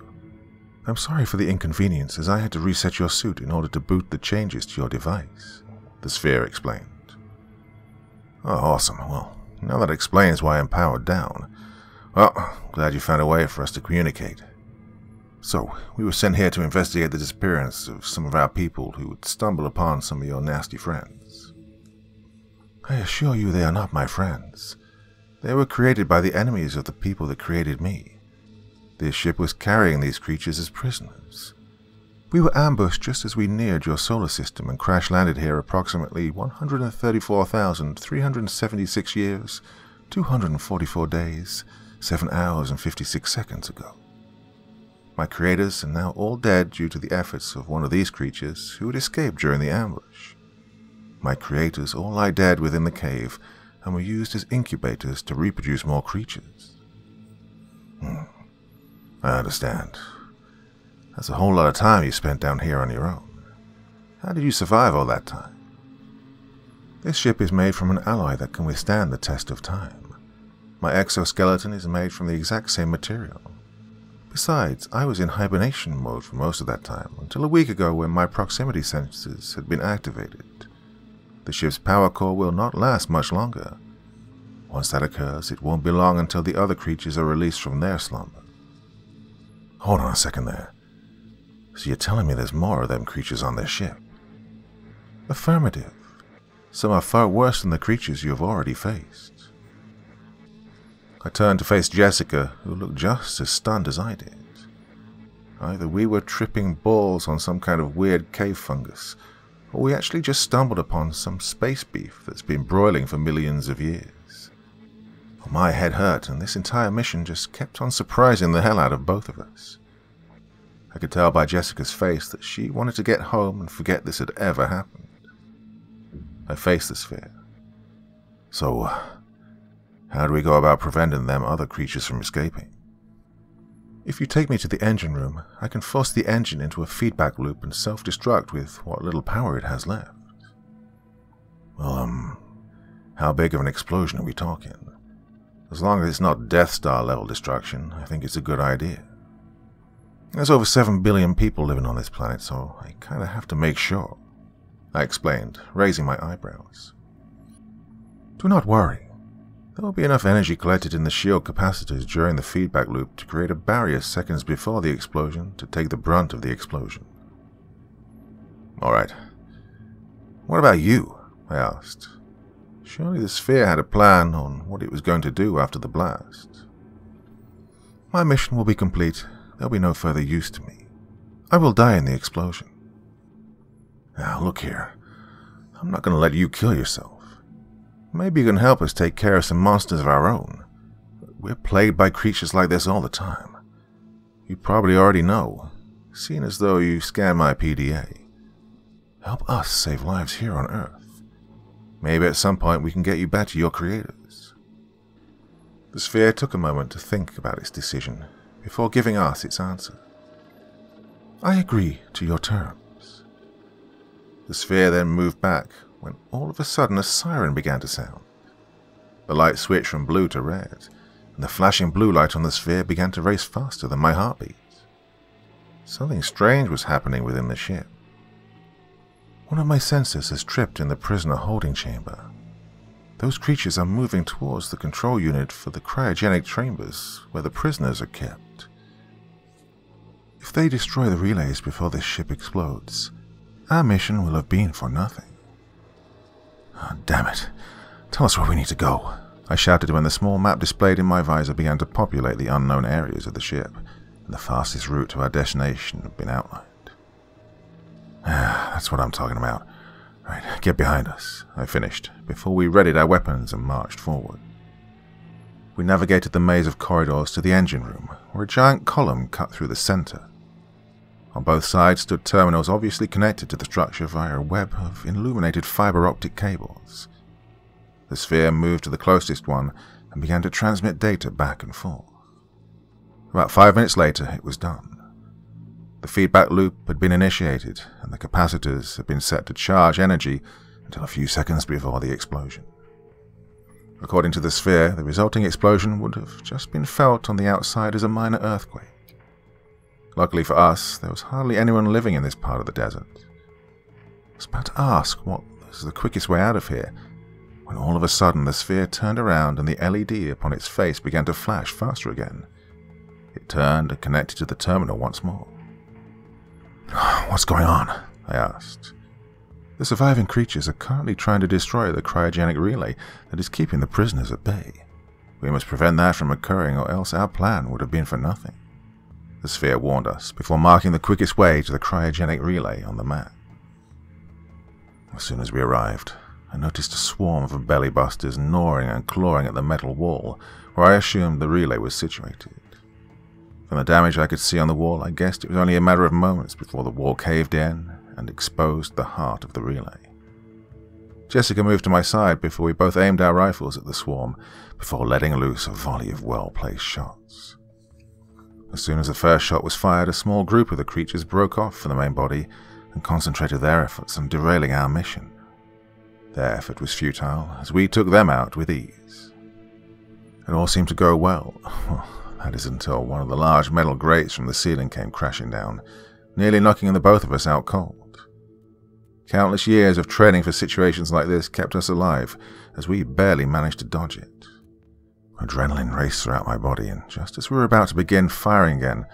I'm sorry for the inconvenience as I had to reset your suit in order to boot the changes to your device, the sphere explained. Oh, awesome. Well, now that explains why I'm powered down. Well, glad you found a way for us to communicate. So, we were sent here to investigate the disappearance of some of our people who would stumble upon some of your nasty friends. I assure you they are not my friends. They were created by the enemies of the people that created me. This ship was carrying these creatures as prisoners. We were ambushed just as we neared your solar system and crash landed here approximately 134,376 years, 244 days, 7 hours and 56 seconds ago. My creators are now all dead due to the efforts of one of these creatures who had escaped during the ambush. My creators all lie dead within the cave and were used as incubators to reproduce more creatures. Hmm. I understand. That's a whole lot of time you spent down here on your own. How did you survive all that time? This ship is made from an alloy that can withstand the test of time. My exoskeleton is made from the exact same material. Besides, I was in hibernation mode for most of that time, until a week ago when my proximity sensors had been activated. The ship's power core will not last much longer. Once that occurs, it won't be long until the other creatures are released from their slumber. Hold on a second there. So you're telling me there's more of them creatures on this ship? Affirmative. Some are far worse than the creatures you have already faced. I turned to face Jessica, who looked just as stunned as I did. Either we were tripping balls on some kind of weird cave fungus, we actually just stumbled upon some space beef that's been broiling for millions of years. Oh, my head hurt, and this entire mission just kept on surprising the hell out of both of us. I could tell by Jessica's face that she wanted to get home and forget this had ever happened. I faced the fear. So, uh, how do we go about preventing them other creatures from escaping? If you take me to the engine room, I can force the engine into a feedback loop and self-destruct with what little power it has left. Well, um, how big of an explosion are we talking? As long as it's not Death Star level destruction, I think it's a good idea. There's over 7 billion people living on this planet, so I kinda have to make sure. I explained, raising my eyebrows. Do not worry. There will be enough energy collected in the shield capacitors during the feedback loop to create a barrier seconds before the explosion to take the brunt of the explosion. Alright. What about you? I asked. Surely the sphere had a plan on what it was going to do after the blast. My mission will be complete. There'll be no further use to me. I will die in the explosion. Now, look here. I'm not going to let you kill yourself. Maybe you can help us take care of some monsters of our own. We're plagued by creatures like this all the time. You probably already know, seeing as though you scan my PDA. Help us save lives here on Earth. Maybe at some point we can get you back to your creators. The sphere took a moment to think about its decision before giving us its answer. I agree to your terms. The sphere then moved back when all of a sudden a siren began to sound. The light switched from blue to red, and the flashing blue light on the sphere began to race faster than my heartbeat. Something strange was happening within the ship. One of my sensors has tripped in the prisoner holding chamber. Those creatures are moving towards the control unit for the cryogenic chambers where the prisoners are kept. If they destroy the relays before this ship explodes, our mission will have been for nothing. Oh, damn it. Tell us where we need to go. I shouted when the small map displayed in my visor began to populate the unknown areas of the ship, and the fastest route to our destination had been outlined. [SIGHS] That's what I'm talking about. Right, get behind us, I finished, before we readied our weapons and marched forward. We navigated the maze of corridors to the engine room, where a giant column cut through the center. On both sides stood terminals obviously connected to the structure via a web of illuminated fiber optic cables. The sphere moved to the closest one and began to transmit data back and forth. About five minutes later, it was done. The feedback loop had been initiated, and the capacitors had been set to charge energy until a few seconds before the explosion. According to the sphere, the resulting explosion would have just been felt on the outside as a minor earthquake. Luckily for us, there was hardly anyone living in this part of the desert. I was about to ask what was the quickest way out of here, when all of a sudden the sphere turned around and the LED upon its face began to flash faster again. It turned and connected to the terminal once more. [SIGHS] What's going on? I asked. The surviving creatures are currently trying to destroy the cryogenic relay that is keeping the prisoners at bay. We must prevent that from occurring, or else our plan would have been for nothing. The sphere warned us before marking the quickest way to the cryogenic relay on the map. As soon as we arrived, I noticed a swarm of belly busters gnawing and clawing at the metal wall where I assumed the relay was situated. From the damage I could see on the wall, I guessed it was only a matter of moments before the wall caved in and exposed the heart of the relay. Jessica moved to my side before we both aimed our rifles at the swarm, before letting loose a volley of well placed shots. As soon as the first shot was fired, a small group of the creatures broke off from the main body and concentrated their efforts on derailing our mission. Their effort was futile, as we took them out with ease. It all seemed to go well. [LAUGHS] That is until one of the large metal grates from the ceiling came crashing down, nearly knocking the both of us out cold. Countless years of training for situations like this kept us alive, as we barely managed to dodge it. Adrenaline raced throughout my body, and just as we were about to begin firing again,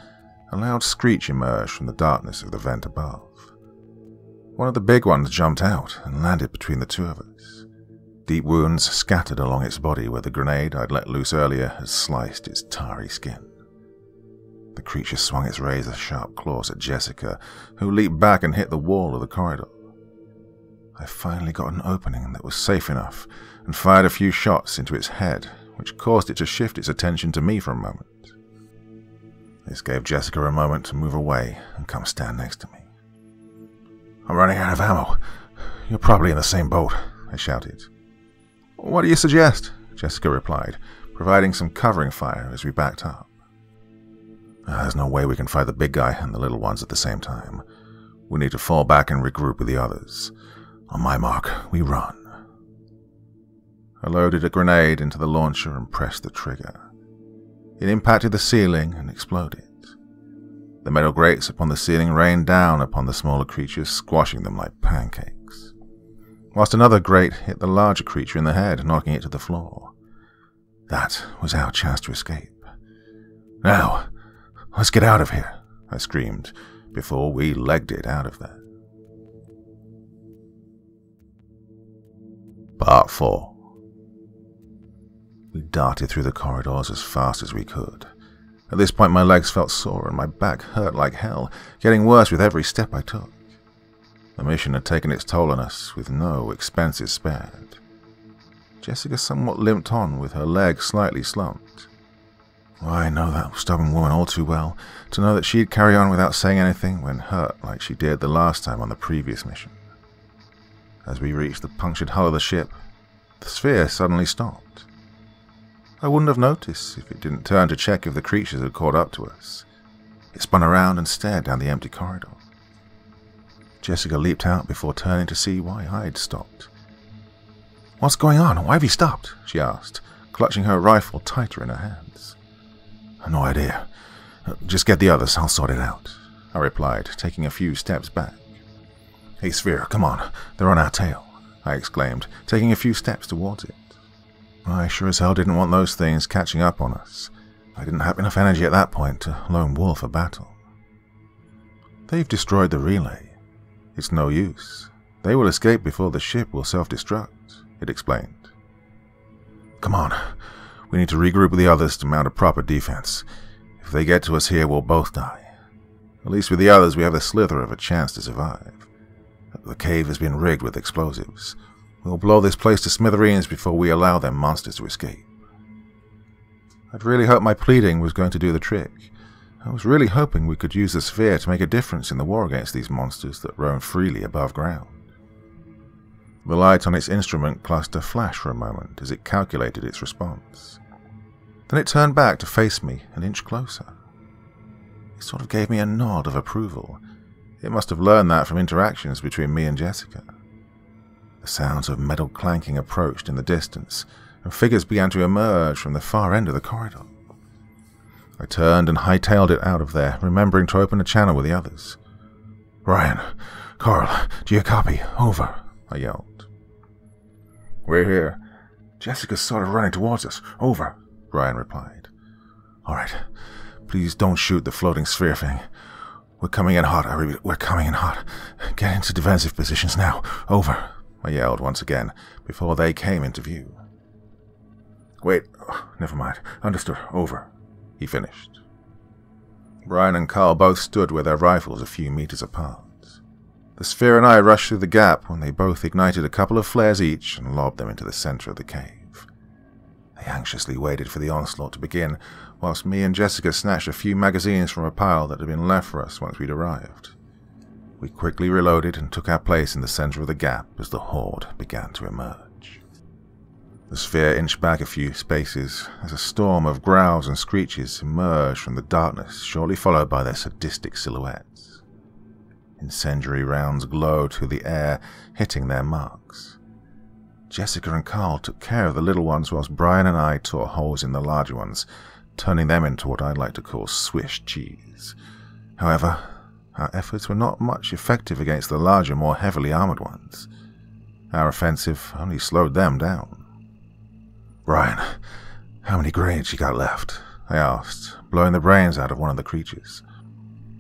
a loud screech emerged from the darkness of the vent above. One of the big ones jumped out and landed between the two of us. Deep wounds scattered along its body where the grenade I'd let loose earlier had sliced its tarry skin. The creature swung its razor sharp claws at Jessica, who leaped back and hit the wall of the corridor. I finally got an opening that was safe enough and fired a few shots into its head, which caused it to shift its attention to me for a moment. This gave Jessica a moment to move away and come stand next to me. I'm running out of ammo. You're probably in the same boat, I shouted. What do you suggest? Jessica replied, providing some covering fire as we backed up. Ah, there's no way we can fight the big guy and the little ones at the same time. We need to fall back and regroup with the others. On my mark, we run. I loaded a grenade into the launcher and pressed the trigger. It impacted the ceiling and exploded. The metal grates upon the ceiling rained down upon the smaller creatures, squashing them like pancakes whilst another grate hit the larger creature in the head, knocking it to the floor. That was our chance to escape. Now, let's get out of here, I screamed, before we legged it out of there. Part 4 We darted through the corridors as fast as we could. At this point, my legs felt sore and my back hurt like hell, getting worse with every step I took. The mission had taken its toll on us, with no expenses spared. Jessica somewhat limped on, with her leg slightly slumped. Oh, I know that stubborn woman all too well, to know that she'd carry on without saying anything when hurt like she did the last time on the previous mission. As we reached the punctured hull of the ship, the sphere suddenly stopped. I wouldn't have noticed if it didn't turn to check if the creatures had caught up to us. It spun around and stared down the empty corridor. Jessica leaped out before turning to see why I'd stopped. What's going on? Why have you stopped? she asked, clutching her rifle tighter in her hands. No idea. Just get the others, I'll sort it out, I replied, taking a few steps back. Hey, Sphere, come on, they're on our tail, I exclaimed, taking a few steps towards it. I sure as hell didn't want those things catching up on us. I didn't have enough energy at that point to lone wolf a battle. They've destroyed the relay. It's no use. They will escape before the ship will self destruct, it explained. Come on. We need to regroup with the others to mount a proper defense. If they get to us here, we'll both die. At least with the others, we have the slither of a chance to survive. The cave has been rigged with explosives. We'll blow this place to smithereens before we allow them monsters to escape. I'd really hoped my pleading was going to do the trick. I was really hoping we could use the sphere to make a difference in the war against these monsters that roam freely above ground. The light on its instrument cluster flashed for a moment as it calculated its response. Then it turned back to face me an inch closer. It sort of gave me a nod of approval. It must have learned that from interactions between me and Jessica. Sounds of metal clanking approached in the distance, and figures began to emerge from the far end of the corridor. I turned and hightailed it out of there, remembering to open a channel with the others. Brian, Carl, do you copy? Over, I yelled. We're here. Jessica's sort of running towards us. Over, Brian replied. All right. Please don't shoot the floating sphere thing. We're coming in hot. I we're coming in hot. Get into defensive positions now. Over, I yelled once again before they came into view. Wait, oh, never mind. Understood. Over, he finished. Brian and Carl both stood with their rifles a few meters apart. The sphere and I rushed through the gap when they both ignited a couple of flares each and lobbed them into the center of the cave. They anxiously waited for the onslaught to begin, whilst me and Jessica snatched a few magazines from a pile that had been left for us once we'd arrived. We quickly reloaded and took our place in the center of the gap as the horde began to emerge. The sphere inched back a few spaces as a storm of growls and screeches emerged from the darkness, shortly followed by their sadistic silhouettes. Incendiary rounds glowed through the air, hitting their marks. Jessica and Carl took care of the little ones whilst Brian and I tore holes in the larger ones, turning them into what I'd like to call Swiss cheese. However, our efforts were not much effective against the larger, more heavily armored ones. Our offensive only slowed them down. Brian, how many grenades you got left? I asked, blowing the brains out of one of the creatures.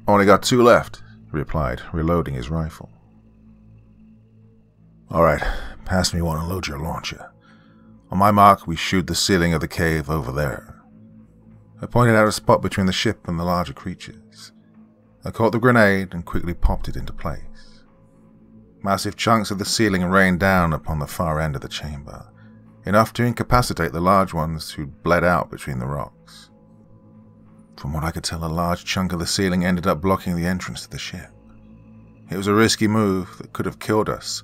Only got two left, he replied, reloading his rifle. All right, pass me one and load your launcher. On my mark, we shoot the ceiling of the cave over there. I pointed out a spot between the ship and the larger creatures. I caught the grenade and quickly popped it into place. Massive chunks of the ceiling rained down upon the far end of the chamber, enough to incapacitate the large ones who'd bled out between the rocks. From what I could tell, a large chunk of the ceiling ended up blocking the entrance to the ship. It was a risky move that could have killed us.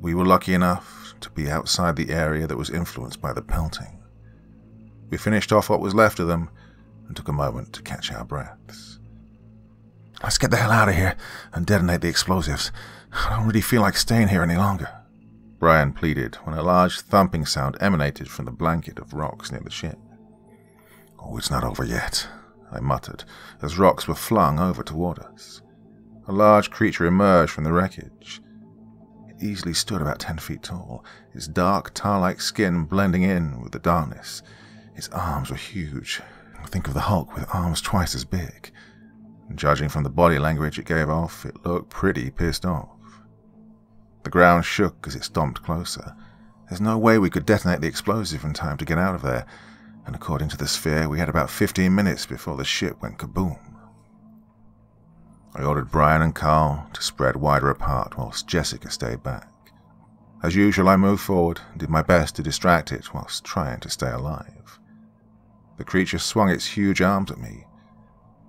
We were lucky enough to be outside the area that was influenced by the pelting. We finished off what was left of them and took a moment to catch our breaths. Let's get the hell out of here and detonate the explosives. I don't really feel like staying here any longer. Brian pleaded when a large thumping sound emanated from the blanket of rocks near the ship. Oh, it's not over yet, I muttered, as rocks were flung over toward us. A large creature emerged from the wreckage. It easily stood about ten feet tall, its dark, tar-like skin blending in with the darkness. Its arms were huge. Think of the Hulk with arms twice as big. Judging from the body language it gave off, it looked pretty pissed off. The ground shook as it stomped closer. There's no way we could detonate the explosive in time to get out of there, and according to the sphere, we had about 15 minutes before the ship went kaboom. I ordered Brian and Carl to spread wider apart whilst Jessica stayed back. As usual, I moved forward and did my best to distract it whilst trying to stay alive. The creature swung its huge arms at me.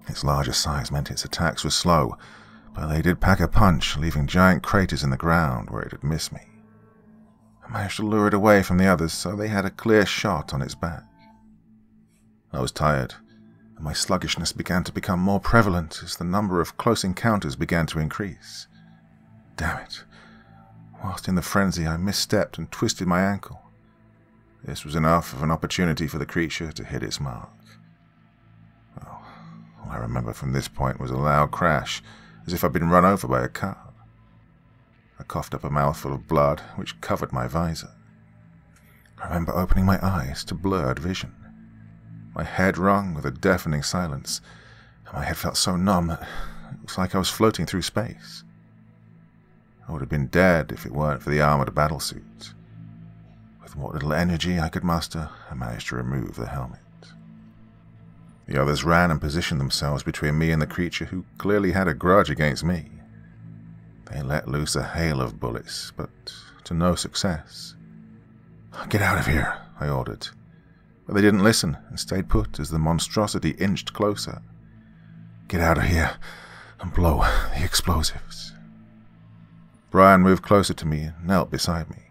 Its larger size meant its attacks were slow, but they did pack a punch, leaving giant craters in the ground where it had missed me. I managed to lure it away from the others so they had a clear shot on its back. I was tired, and my sluggishness began to become more prevalent as the number of close encounters began to increase. Damn it. Whilst in the frenzy, I misstepped and twisted my ankle. This was enough of an opportunity for the creature to hit its mark. I remember from this point was a loud crash, as if I'd been run over by a car. I coughed up a mouthful of blood, which covered my visor. I remember opening my eyes to blurred vision. My head rung with a deafening silence, and my head felt so numb that it was like I was floating through space. I would have been dead if it weren't for the armored battlesuit. With what little energy I could muster, I managed to remove the helmet. The others ran and positioned themselves between me and the creature who clearly had a grudge against me. They let loose a hail of bullets, but to no success. Get out of here, I ordered. But they didn't listen and stayed put as the monstrosity inched closer. Get out of here and blow the explosives. Brian moved closer to me and knelt beside me.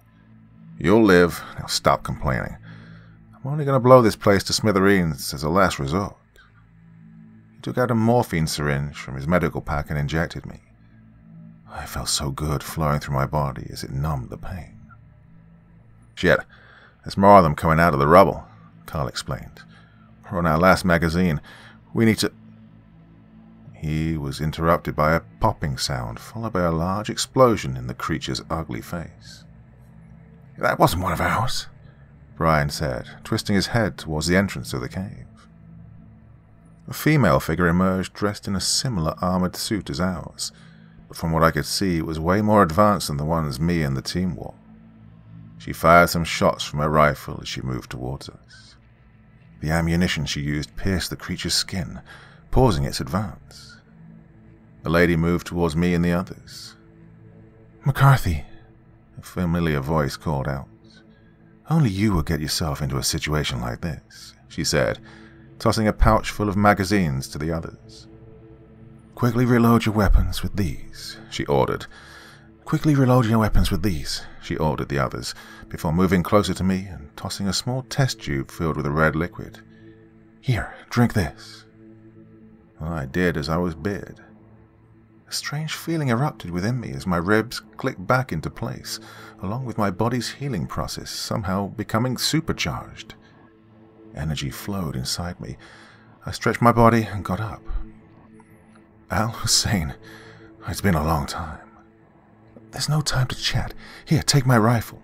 You'll live. Now stop complaining. I'm only going to blow this place to smithereens as a last resort. Took out a morphine syringe from his medical pack and injected me. I felt so good flowing through my body as it numbed the pain. Shit, there's more of them coming out of the rubble, Carl explained. We're on our last magazine. We need to. He was interrupted by a popping sound, followed by a large explosion in the creature's ugly face. That wasn't one of ours, Brian said, twisting his head towards the entrance of the cave. A female figure emerged dressed in a similar armored suit as ours, but from what I could see, it was way more advanced than the ones me and the team wore. She fired some shots from her rifle as she moved towards us. The ammunition she used pierced the creature's skin, pausing its advance. The lady moved towards me and the others. McCarthy, a familiar voice called out. Only you would get yourself into a situation like this, she said, tossing a pouch full of magazines to the others. Quickly reload your weapons with these, she ordered. Quickly reload your weapons with these, she ordered the others, before moving closer to me and tossing a small test tube filled with a red liquid. Here, drink this. I did as I was bid. A strange feeling erupted within me as my ribs clicked back into place, along with my body's healing process somehow becoming supercharged. Energy flowed inside me. I stretched my body and got up. Al Hussein, it's been a long time. There's no time to chat. Here, take my rifle.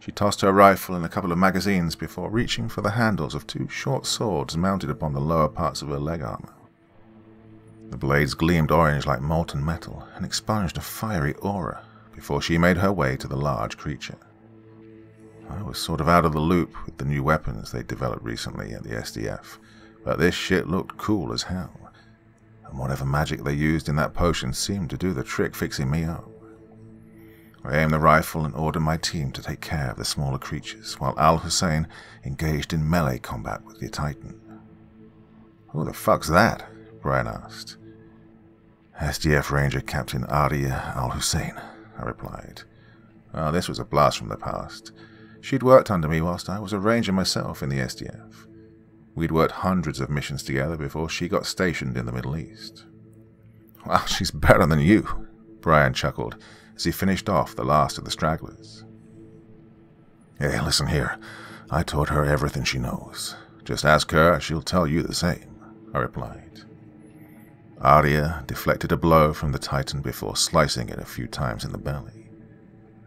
She tossed her rifle and a couple of magazines before reaching for the handles of two short swords mounted upon the lower parts of her leg armor. The blades gleamed orange like molten metal and expunged a fiery aura before she made her way to the large creature. I was sort of out of the loop with the new weapons they'd developed recently at the SDF, but this shit looked cool as hell, and whatever magic they used in that potion seemed to do the trick fixing me up. I aimed the rifle and ordered my team to take care of the smaller creatures, while Al Hussein engaged in melee combat with the Titan. Who the fuck's that? Brian asked. SDF Ranger Captain Aria Al Hussein, I replied. Oh, this was a blast from the past. She'd worked under me whilst I was a ranger myself in the SDF. We'd worked hundreds of missions together before she got stationed in the Middle East. Well, [LAUGHS] she's better than you, Brian chuckled as he finished off the last of the stragglers. Hey, listen here. I taught her everything she knows. Just ask her, she'll tell you the same, I replied. Arya deflected a blow from the Titan before slicing it a few times in the belly.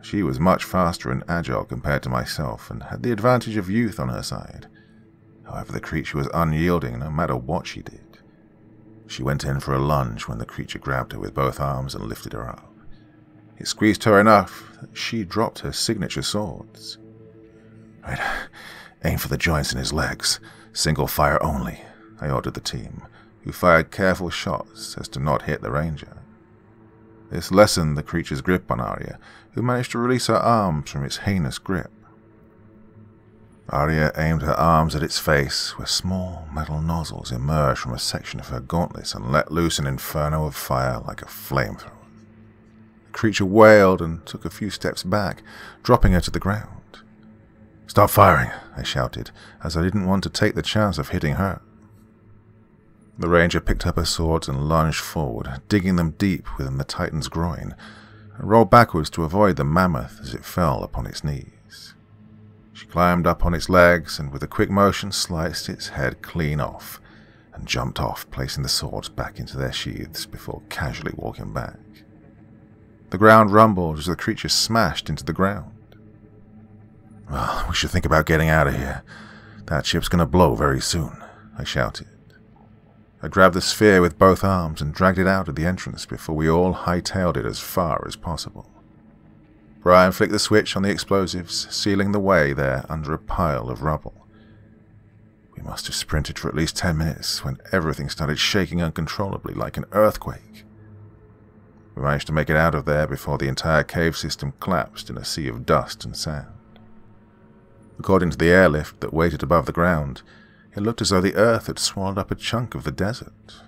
She was much faster and agile compared to myself and had the advantage of youth on her side. However, the creature was unyielding no matter what she did. She went in for a lunge when the creature grabbed her with both arms and lifted her up. It squeezed her enough that she dropped her signature swords. Right, aim for the joints in his legs. Single fire only, I ordered the team who fired careful shots as to not hit the ranger. This lessened the creature's grip on Arya, who managed to release her arms from its heinous grip. Arya aimed her arms at its face, where small metal nozzles emerged from a section of her gauntlets and let loose an inferno of fire like a flamethrower. The creature wailed and took a few steps back, dropping her to the ground. Stop firing, I shouted, as I didn't want to take the chance of hitting her. The ranger picked up her swords and lunged forward, digging them deep within the Titan's groin, and rolled backwards to avoid the mammoth as it fell upon its knees. She climbed up on its legs and with a quick motion sliced its head clean off, and jumped off, placing the swords back into their sheaths before casually walking back. The ground rumbled as the creature smashed into the ground. Well, we should think about getting out of here. That ship's gonna blow very soon, I shouted. I grabbed the sphere with both arms and dragged it out of the entrance before we all hightailed it as far as possible. Brian flicked the switch on the explosives, sealing the way there under a pile of rubble. We must have sprinted for at least ten minutes when everything started shaking uncontrollably like an earthquake. We managed to make it out of there before the entire cave system collapsed in a sea of dust and sand. According to the airlift that waited above the ground, it looked as though the earth had swallowed up a chunk of the desert.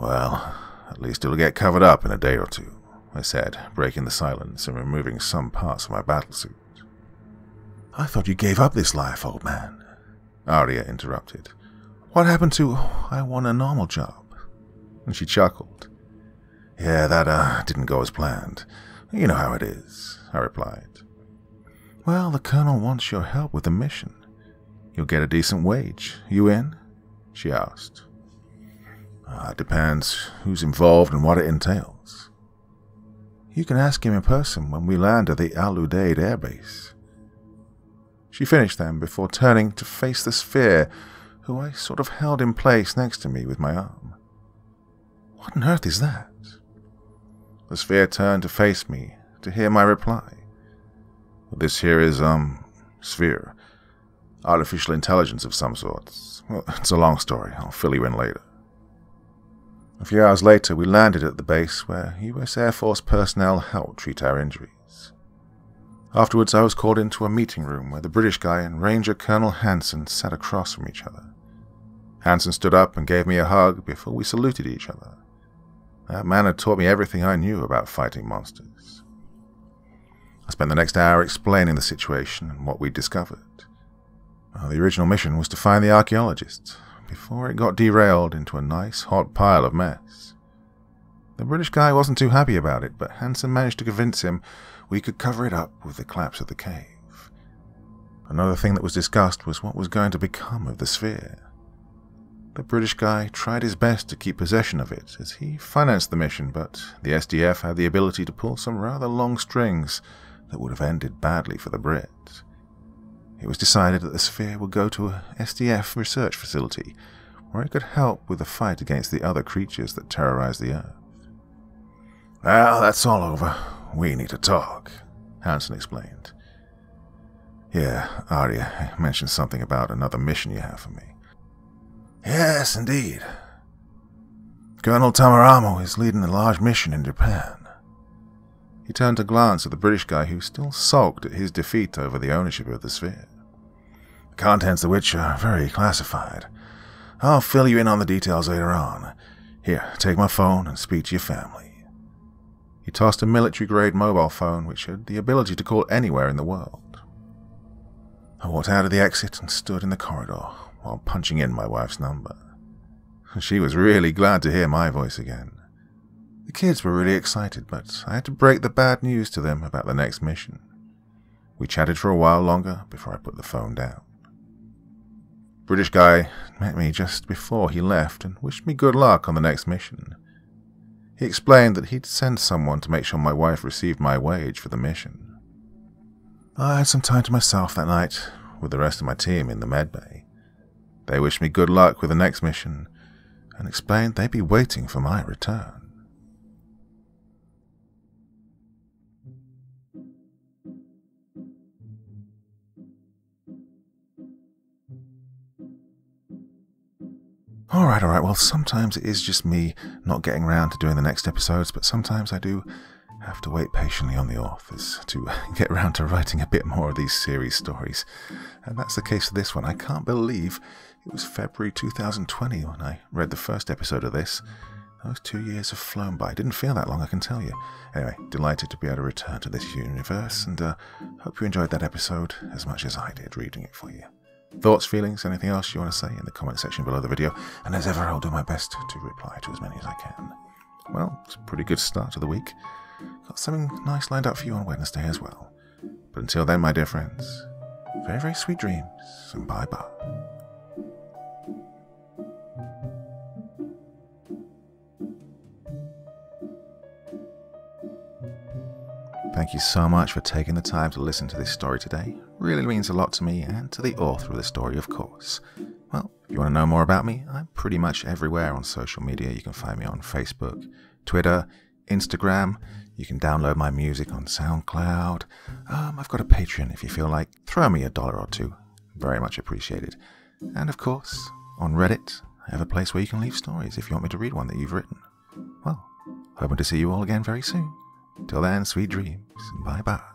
Well, at least it'll get covered up in a day or two, I said, breaking the silence and removing some parts of my battlesuit. I thought you gave up this life, old man, Arya interrupted. What happened to I want a normal job? And she chuckled. Yeah, that uh, didn't go as planned. You know how it is, I replied. Well, the Colonel wants your help with the mission. You'll get a decent wage. You in? She asked. Uh, it depends who's involved and what it entails. You can ask him in person when we land at the Al airbase. She finished then before turning to face the sphere, who I sort of held in place next to me with my arm. What on earth is that? The sphere turned to face me to hear my reply. This here is, um, sphere artificial intelligence of some sort. Well, [LAUGHS] it's a long story. I'll fill you in later. A few hours later, we landed at the base where US Air Force personnel helped treat our injuries. Afterwards, I was called into a meeting room where the British guy and Ranger Colonel Hanson sat across from each other. Hanson stood up and gave me a hug before we saluted each other. That man had taught me everything I knew about fighting monsters. I spent the next hour explaining the situation and what we'd discovered. Well, the original mission was to find the archaeologists before it got derailed into a nice hot pile of mess. The British guy wasn't too happy about it, but Hanson managed to convince him we could cover it up with the collapse of the cave. Another thing that was discussed was what was going to become of the sphere. The British guy tried his best to keep possession of it as he financed the mission, but the SDF had the ability to pull some rather long strings that would have ended badly for the Brits it was decided that the sphere would go to a SDF research facility where it could help with the fight against the other creatures that terrorize the Earth. Well, that's all over. We need to talk, Hanson explained. Yeah, Arya mentioned something about another mission you have for me. Yes, indeed. Colonel Tamaramo is leading a large mission in Japan. He turned to glance at the British guy who still sulked at his defeat over the ownership of the sphere The contents of which are very classified. I'll fill you in on the details later on. Here, take my phone and speak to your family. He tossed a military grade mobile phone which had the ability to call anywhere in the world. I walked out of the exit and stood in the corridor while punching in my wife's number. She was really glad to hear my voice again. Kids were really excited, but I had to break the bad news to them about the next mission. We chatted for a while longer before I put the phone down. British guy met me just before he left and wished me good luck on the next mission. He explained that he'd send someone to make sure my wife received my wage for the mission. I had some time to myself that night with the rest of my team in the medbay. They wished me good luck with the next mission and explained they'd be waiting for my return. All right, all right. Well, sometimes it is just me not getting around to doing the next episodes, but sometimes I do have to wait patiently on the authors to [LAUGHS] get around to writing a bit more of these series stories. And that's the case for this one. I can't believe it was February 2020 when I read the first episode of this. Those two years have flown by. Didn't feel that long, I can tell you. Anyway, delighted to be able to return to this universe, and uh, hope you enjoyed that episode as much as I did reading it for you. Thoughts, feelings, anything else you want to say in the comment section below the video, and as ever, I'll do my best to reply to as many as I can. Well, it's a pretty good start to the week. Got something nice lined up for you on Wednesday as well. But until then, my dear friends, very, very sweet dreams, and bye bye. Thank you so much for taking the time to listen to this story today really means a lot to me and to the author of the story, of course. Well, if you want to know more about me, I'm pretty much everywhere on social media. You can find me on Facebook, Twitter, Instagram. You can download my music on SoundCloud. Um, I've got a Patreon if you feel like. Throw me a dollar or two. Very much appreciated. And of course, on Reddit, I have a place where you can leave stories if you want me to read one that you've written. Well, hoping to see you all again very soon. Till then, sweet dreams. and Bye bye.